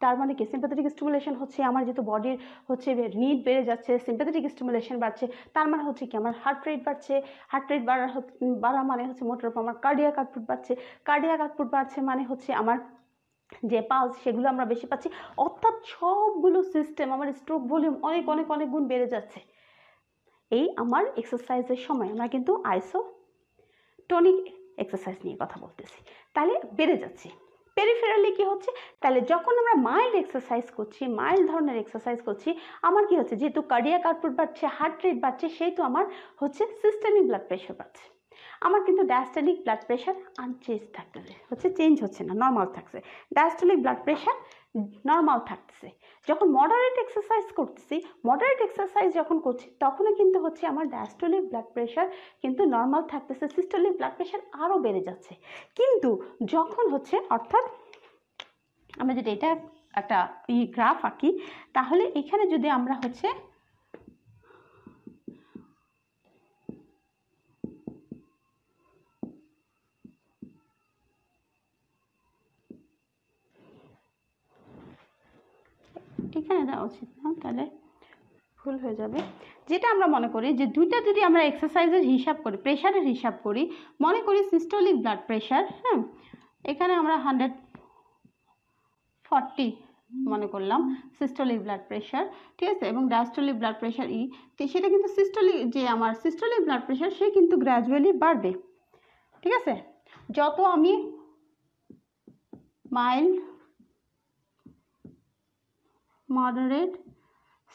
তার মানে কি? সিম্পাথেটিক স্টিমুলেশন হচ্ছে আমার যেহেতু বডির হচ্ছে নিড বেড়ে যাচ্ছে সিম্পাথেটিক স্টিমুলেশন বাড়ছে, তার মানে হচ্ছে কি আমার হার্ট রেট বাড়ছে। হার্ট রেট বাড়ার বাড়া মানে হচ্ছে মোটর আমার কার্ডিয়াক আউটপুট বাড়ছে। কার্ডিয়াক আউটপুট বাড়ছে মানে হচ্ছে আমার যে পালস সেগুলো আমরা বেশি পাচ্ছি। অর্থাৎ সবগুলো সিস্টেম আমার স্ট্রোক ভলিউম অনেক অনেক অনেক গুণ বেড়ে যাচ্ছে। এই আমার এক্সারসাইজের সময় আমরা কিন্তু আইসো টনিক এক্সারসাইজ নিয়ে কথা বলতেছি। তাহলে বেড়ে যাচ্ছে। পেরিফেরালি কি হচ্ছে? তাহলে যখন আমরা মাইল্ড এক্সারসাইজ করছি মাইল্ড ধরনের এক্সারসাইজ করছি, আমার কি হচ্ছে? যেহেতু কার্ডিয়াক আউটপুট বাড়ছে হার্ট রেট বাড়ছে, সেহেতু আমার হচ্ছে সিস্টেমিক ব্লাড প্রেশার বাড়ছে। আমার কিন্তু ডায়াস্টলিক ব্লাড প্রেশার আনচেঞ্জ থাকতেছে। হচ্ছে চেঞ্জ হচ্ছে না নর্মাল থাকছে। ডায়াস্টলিক ব্লাড প্রেশার নর্মাল থাকতেছে। যখন মডারেট এক্সারসাইজ করতেছি মডারেট এক্সারসাইজ যখন করছি তখনও কিন্তু হচ্ছে আমার ডায়াস্টলিক ব্লাড প্রেশার কিন্তু নর্মাল থাকতেছে সিস্টোলিক ব্লাড প্রেশার আরও বেড়ে যাচ্ছে। কিন্তু যখন হচ্ছে, অর্থাৎ আমরা যদি এটা একটা ই গ্রাফ আঁকি, তাহলে এখানে যদি আমরা হচ্ছে এখানে দেওয়া উচিত না তাহলে ভুল হয়ে যাবে। যেটা আমরা মনে করি যে দুইটা যদি আমরা এক্সারসাইজের হিসাব করি প্রেশারের হিসাব করি, মনে করি সিস্টোলিক ব্লাড প্রেশার হ্যাঁ? এখানে আমরা হান্ড্রেড ফর্টি মনে করলাম সিস্টোলিক ব্লাড প্রেশার ঠিক আছে? এবং ডায়াস্টোলিক ব্লাড প্রেশার ই সেটা কিন্তু সিস্টোলিক যে আমার সিস্টোলিক ব্লাড প্রেশার সে কিন্তু গ্র্যাজুয়ালি বাড়বে, ঠিক আছে? যত আমি মাইল্ড মডারেট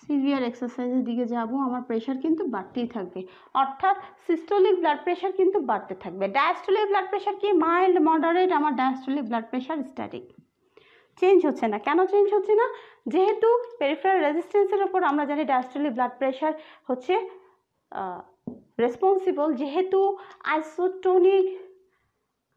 সিভিয়ার এক্সারসাইজের দিকে যাব, আমার প্রেশার কিন্তু বাড়তেই থাকবে। অর্থাৎ সিস্টোলিক ব্লাড প্রেশার কিন্তু বাড়তে থাকবে। ডায়াস্টোলিক ব্লাড প্রেশার কি? মাইল্ড মডারেট আমার diastolic blood pressure static change হচ্ছে না। কেন চেঞ্জ হচ্ছে না? যেহেতু পেরিফেরাল রেজিস্ট্যান্সের ওপর আমরা জানি ডায়াস্টলিক ব্লাড প্রেশার হচ্ছে রেসপন্সিবল যেহেতু আইসোটোনিক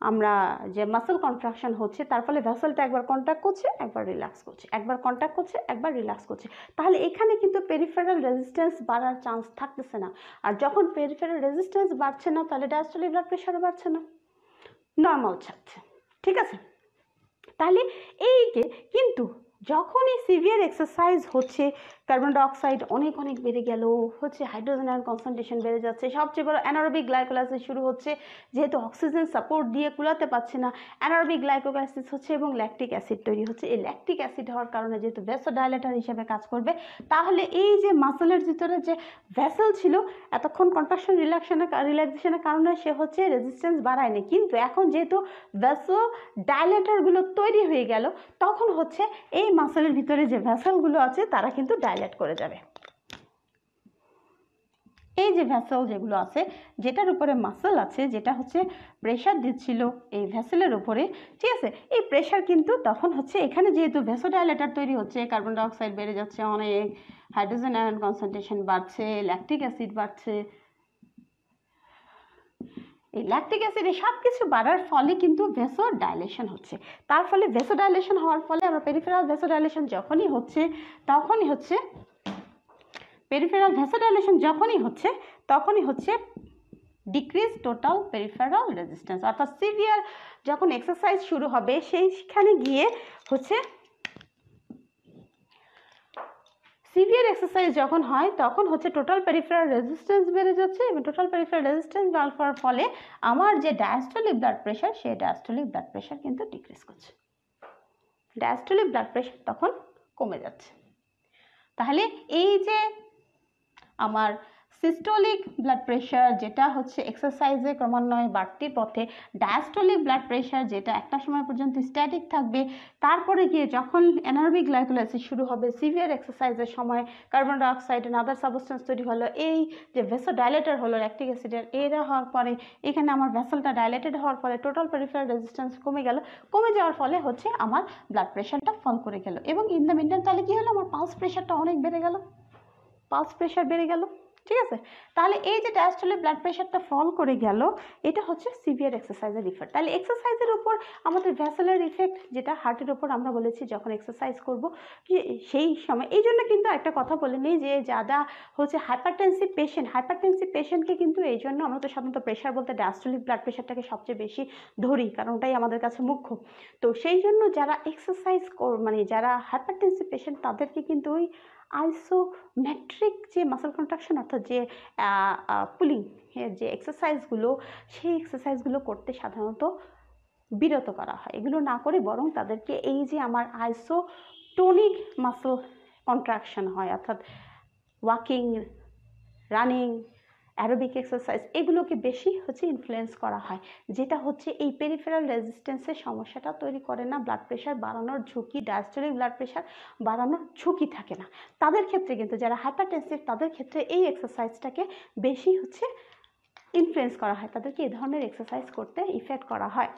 আমরা যে মাসেল কন্ট্রাকশন হচ্ছে, তার ফলে ভ্যাসেলটা একবার কন্ট্যাক্ট করছে, একবার রিল্যাক্স করছে। একবার কন্ট্যাক্ট করছে, একবার রিল্যাক্স করছে। তাহলে এখানে কিন্তু পেরিফেরাল রেজিস্ট্যান্স বাড়ার চান্স থাকতেছে না। আর যখন পেরিফেরাল রেজিস্ট্যান্স বাড়ছে না, তাহলে ডায়াস্টলিক ব্লাড প্রেশারও বাড়ছে না। নর্মাল থাকছে। ঠিক আছে? তাহলে এইকে যে কিন্তু যখনই সিভিয়ার এক্সারসাইজ হচ্ছে কার্বন ডাইঅক্সাইড অনেক অনেক বেড়ে গেল, হচ্ছে হাইড্রোজেন আয়ন কনসেন্ট্রেশন বেড়ে যাচ্ছে, সবচেয়ে বড় অ্যানারোবিক গ্লাইকোলাইসিস শুরু হচ্ছে, যেহেতু অক্সিজেন সাপোর্ট দিয়ে কুলাতে পারছে না অ্যানারোবিক গ্লাইকোলাইসিস হচ্ছে এবং ল্যাকটিক অ্যাসিড তৈরি হচ্ছে, এই ল্যাকটিক অ্যাসিড হওয়ার কারণে যেহেতু ভেসোডাইলেটার হিসেবে কাজ করবে, তাহলে এই যে মাসেলের ভিতরে যে ভেসেল ছিল, এতক্ষণ কন্ট্রাকশন রিল্যাকশনের রিল্যাক্সেশনের কারণে সে হচ্ছে রেজিস্ট্যান্স বাড়ায়নি, কিন্তু এখন যেহেতু ভেসো ডাইলেটারগুলো তৈরি হয়ে গেল, তখন হচ্ছে এই মাসেলের ভিতরে যে ভেসেলগুলো আছে, তারা কিন্তু ডাইলেট করে যাবে। এই যে ভ্যাসেল যেগুলো আছে, যেটার উপরে মাসেল আছে, যেটা হচ্ছে প্রেশার দিচ্ছিল এই ভ্যাসেলের উপরে, ঠিক আছে? এই প্রেশার কিন্তু তখন হচ্ছে এখানে যেহেতু ভ্যাসোডাইলেটার তৈরি হচ্ছে কার্বন ডাইঅক্সাইড বেড়ে যাচ্ছে অনেক হাইড্রোজেন আয়ন কনসেন্ট্রেশন বাড়ছে ল্যাকটিক অ্যাসিড বাড়ছে এই ল্যাকটিক অ্যাসিডে সব কিছু বাড়ার ফলে কিন্তু ভেসো ডাইলেশন হচ্ছে। তার ফলে ভেসো ডাইলেশন হওয়ার ফলে আমরা পেরিফেরাল ভেসো ডাইলেশন যখনই হচ্ছে, তখনই হচ্ছে পেরিফেরাল ভ্যাসোডাইলেশন যখনই হচ্ছে, তখনই হচ্ছে ডিক্রিজ টোটাল পেরিফেরাল রেজিস্ট্যান্স অর্থাৎ সিভিয়ার যখন এক্সারসাইজ শুরু হবে, সেইখানে গিয়ে হচ্ছে সিভিয়ার এক্সারসাইজ যখন হয়, তখন হচ্ছে টোটাল পেরিফেরাল রেজিস্ট্যান্স বেড়ে যাচ্ছে এবং টোটাল পেরিফেরাল রেজিস্ট্যান্স বাড়ার ফলে আমার যে ডায়াস্টোলিক ব্লাড প্রেশার সেই ডায়াস্টোলিক ব্লাড প্রেশার কিন্তু ডিক্রিজ করছে। ডায়াস্টোলিক ব্লাড প্রেশার তখন কমে যাচ্ছে। তাহলে এই যে আমার সিস্টোলিক ব্লাড প্রেশার যেটা হচ্ছে এক্সারসাইজে ক্রমান্বয়ে বাড়তি পথে ডায়াস্টোলিক ব্লাড প্রেশার যেটা একটা সময় পর্যন্ত স্ট্যাটিক থাকবে, তারপরে গিয়ে যখন এনারবিক গ্লাইকোলাইসিস শুরু হবে সিভিয়ার এক্সারসাইজের সময় carbon dioxide and other substance তৈরি হলো, এই যে ভেসো ডাইলেটার হলো ল্যাকটিক অ্যাসিডের এরা হওয়ার পরে, এখানে আমার ভেসেলটা ডাইলেটেড হওয়ার ফলে টোটাল পেরিফেরাল রেজিস্ট্যান্স কমে গেল, কমে যাওয়ার ফলে হচ্ছে আমার ব্লাড প্রেশারটা ফল করে গেল, এবং ইন দ্য মিনটাইম তাহলে কী হলো? আমার পালস প্রেশারটা অনেক বেড়ে গেল পালস প্রেশার বেড়ে গেল। ঠিক আছে? তাহলে এই যে ডায়াস্টলে ব্লাড প্রেশারটা ফল করে গেল, এটা হচ্ছে সিভিয়ার এক্সারসাইজের ইফেক্ট তাহলে এক্সারসাইজের উপর আমাদের ভ্যাসেলের ইফেক্ট যেটা হার্টের উপর আমরা বলেছি যখন এক্সারসাইজ করব সেই সময়। এই জন্য কিন্তু একটা কথা বলে নিই যে যারা হচ্ছে হাইপারটেন্সিভ পেশেন্ট হাইপারটেন্সিভ পেশেন্টকে কিন্তু এই জন্য আমরা তো সাধারণত প্রেশার বলতে ডায়াস্টলিক ব্লাড প্রেশারটাকে সবচেয়ে বেশি ধরি, কারণ ওটাই আমাদের কাছে মুখ্য। তো সেই জন্য যারা এক্সারসাইজ মানে যারা হাইপারটেন্সিভ পেশেন্ট তাদেরকে কিন্তু ওই আইসোমেট্রিক যে মাসেল কন্ট্রাকশন অর্থাৎ যে পুলিং যে এক্সারসাইজগুলো সেই এক্সারসাইজগুলো করতে সাধারণত বিরত করা হয়। এগুলো না করে বরং তাদেরকে এই যে আমার আইসোটোনিক মাসেল কন্ট্রাকশন হয়, অর্থাৎ ওয়াকিং রানিং অ্যারোবিক এক্সারসাইজ এগুলোকে বেশি হচ্ছে ইনফ্লুয়েন্স করা হয়। যেটা হচ্ছে এই পেরিফেরাল রেজিস্ট্যান্সের সমস্যাটা তৈরি করে না ব্লাড প্রেশার বাড়ানোর ঝুঁকি ডায়াস্টোলিক ব্লাড প্রেশার বাড়ানোর ঝুঁকি থাকে না। তাদের ক্ষেত্রে কিন্তু যারা হাইপারটেনসিভ তাদের ক্ষেত্রে এই এক্সারসাইজটাকে বেশি হচ্ছে ইনফ্লুয়েন্স করা হয়। তাদেরকে এই ধরনের এক্সারসাইজ করতে ইফেক্ট করা হয়।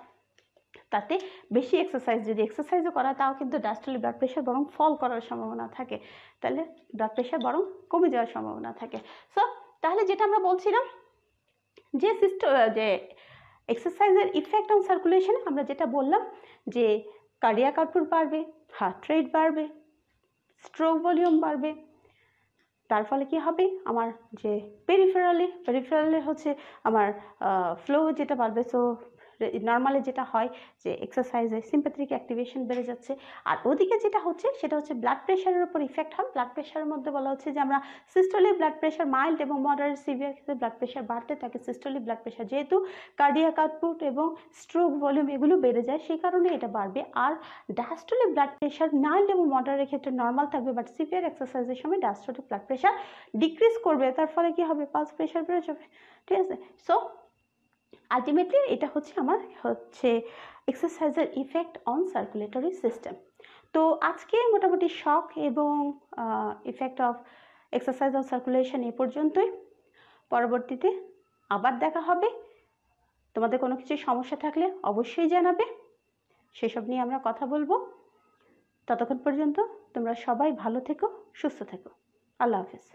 তাতে বেশি এক্সারসাইজ যদি এক্সারসাইজও করা তাও কিন্তু ডায়াস্টোলিক ব্লাড প্রেশার বরং ফল করার সম্ভাবনা থাকে। তাহলে ব্লাড প্রেশার বরং কমে যাওয়ার সম্ভাবনা থাকে। সো তাহলে যেটা আমরা বলছিলাম, যে সিস্ট যে এক্সারসাইজের ইফেক্ট অন সার্কুলেশন আমরা যেটা বললাম যে কার্ডিয়াক আউটপুট বাড়বে হার্ট রেট বাড়বে স্ট্রোক ভলিউম বাড়বে। তার ফলে কি হবে? আমার যে পেরিফেরালি পেরিফেরালি হচ্ছে আমার ফ্লো যেটা বাড়বে সো নর্মালি যেটা হয় যে এক্সারসাইজে সিম্প্যাথিক অ্যাক্টিভেশন বেড়ে যাচ্ছে। আর ওদিকে যেটা হচ্ছে, সেটা হচ্ছে ব্লাড প্রেশারের উপর ইফেক্ট হয়। ব্লাড প্রেশারের মধ্যে বলা হচ্ছে যে আমরা সিস্টোলি ব্লাড প্রেশার মাইল্ড এবং মডারেট সিভিয়ার ক্ষেত্রে ব্লাড প্রেশার বাড়তে থাকে। সিস্টোলি ব্লাড প্রেশার যেহেতু কার্ডিয়াক আউটপুট এবং স্ট্রোক ভলিউম এগুলো বেড়ে যায়, সেই কারণে এটা বাড়বে। আর ডায়াস্টোলিক ব্লাড প্রেশার মাইল্ড এবং মডারের ক্ষেত্রে নর্মাল থাকবে বাট সিভিয়ার এক্সারসাইজের সময় ডায়াস্টোলিক ব্লাড প্রেশার ডিক্রিজ করবে। তার ফলে কি হবে? পালস প্রেশার বেড়ে যাবে। ঠিক আছে? সো আলটিমেটলি এটা হচ্ছে আমার, হচ্ছে এক্সারসাইজের ইফেক্ট অন সার্কুলেটরি সিস্টেম তো আজকে মোটামুটি শখ এবং effect of exercise of circulation এ পর্যন্তই। পরবর্তীতে আবার দেখা হবে। তোমাদের কোনো কিছু সমস্যা থাকলে অবশ্যই জানাবে। সেসব নিয়ে আমরা কথা বলব। ততক্ষণ পর্যন্ত তোমরা সবাই ভালো থেকো, সুস্থ থেকো। আল্লাহ হাফেজ।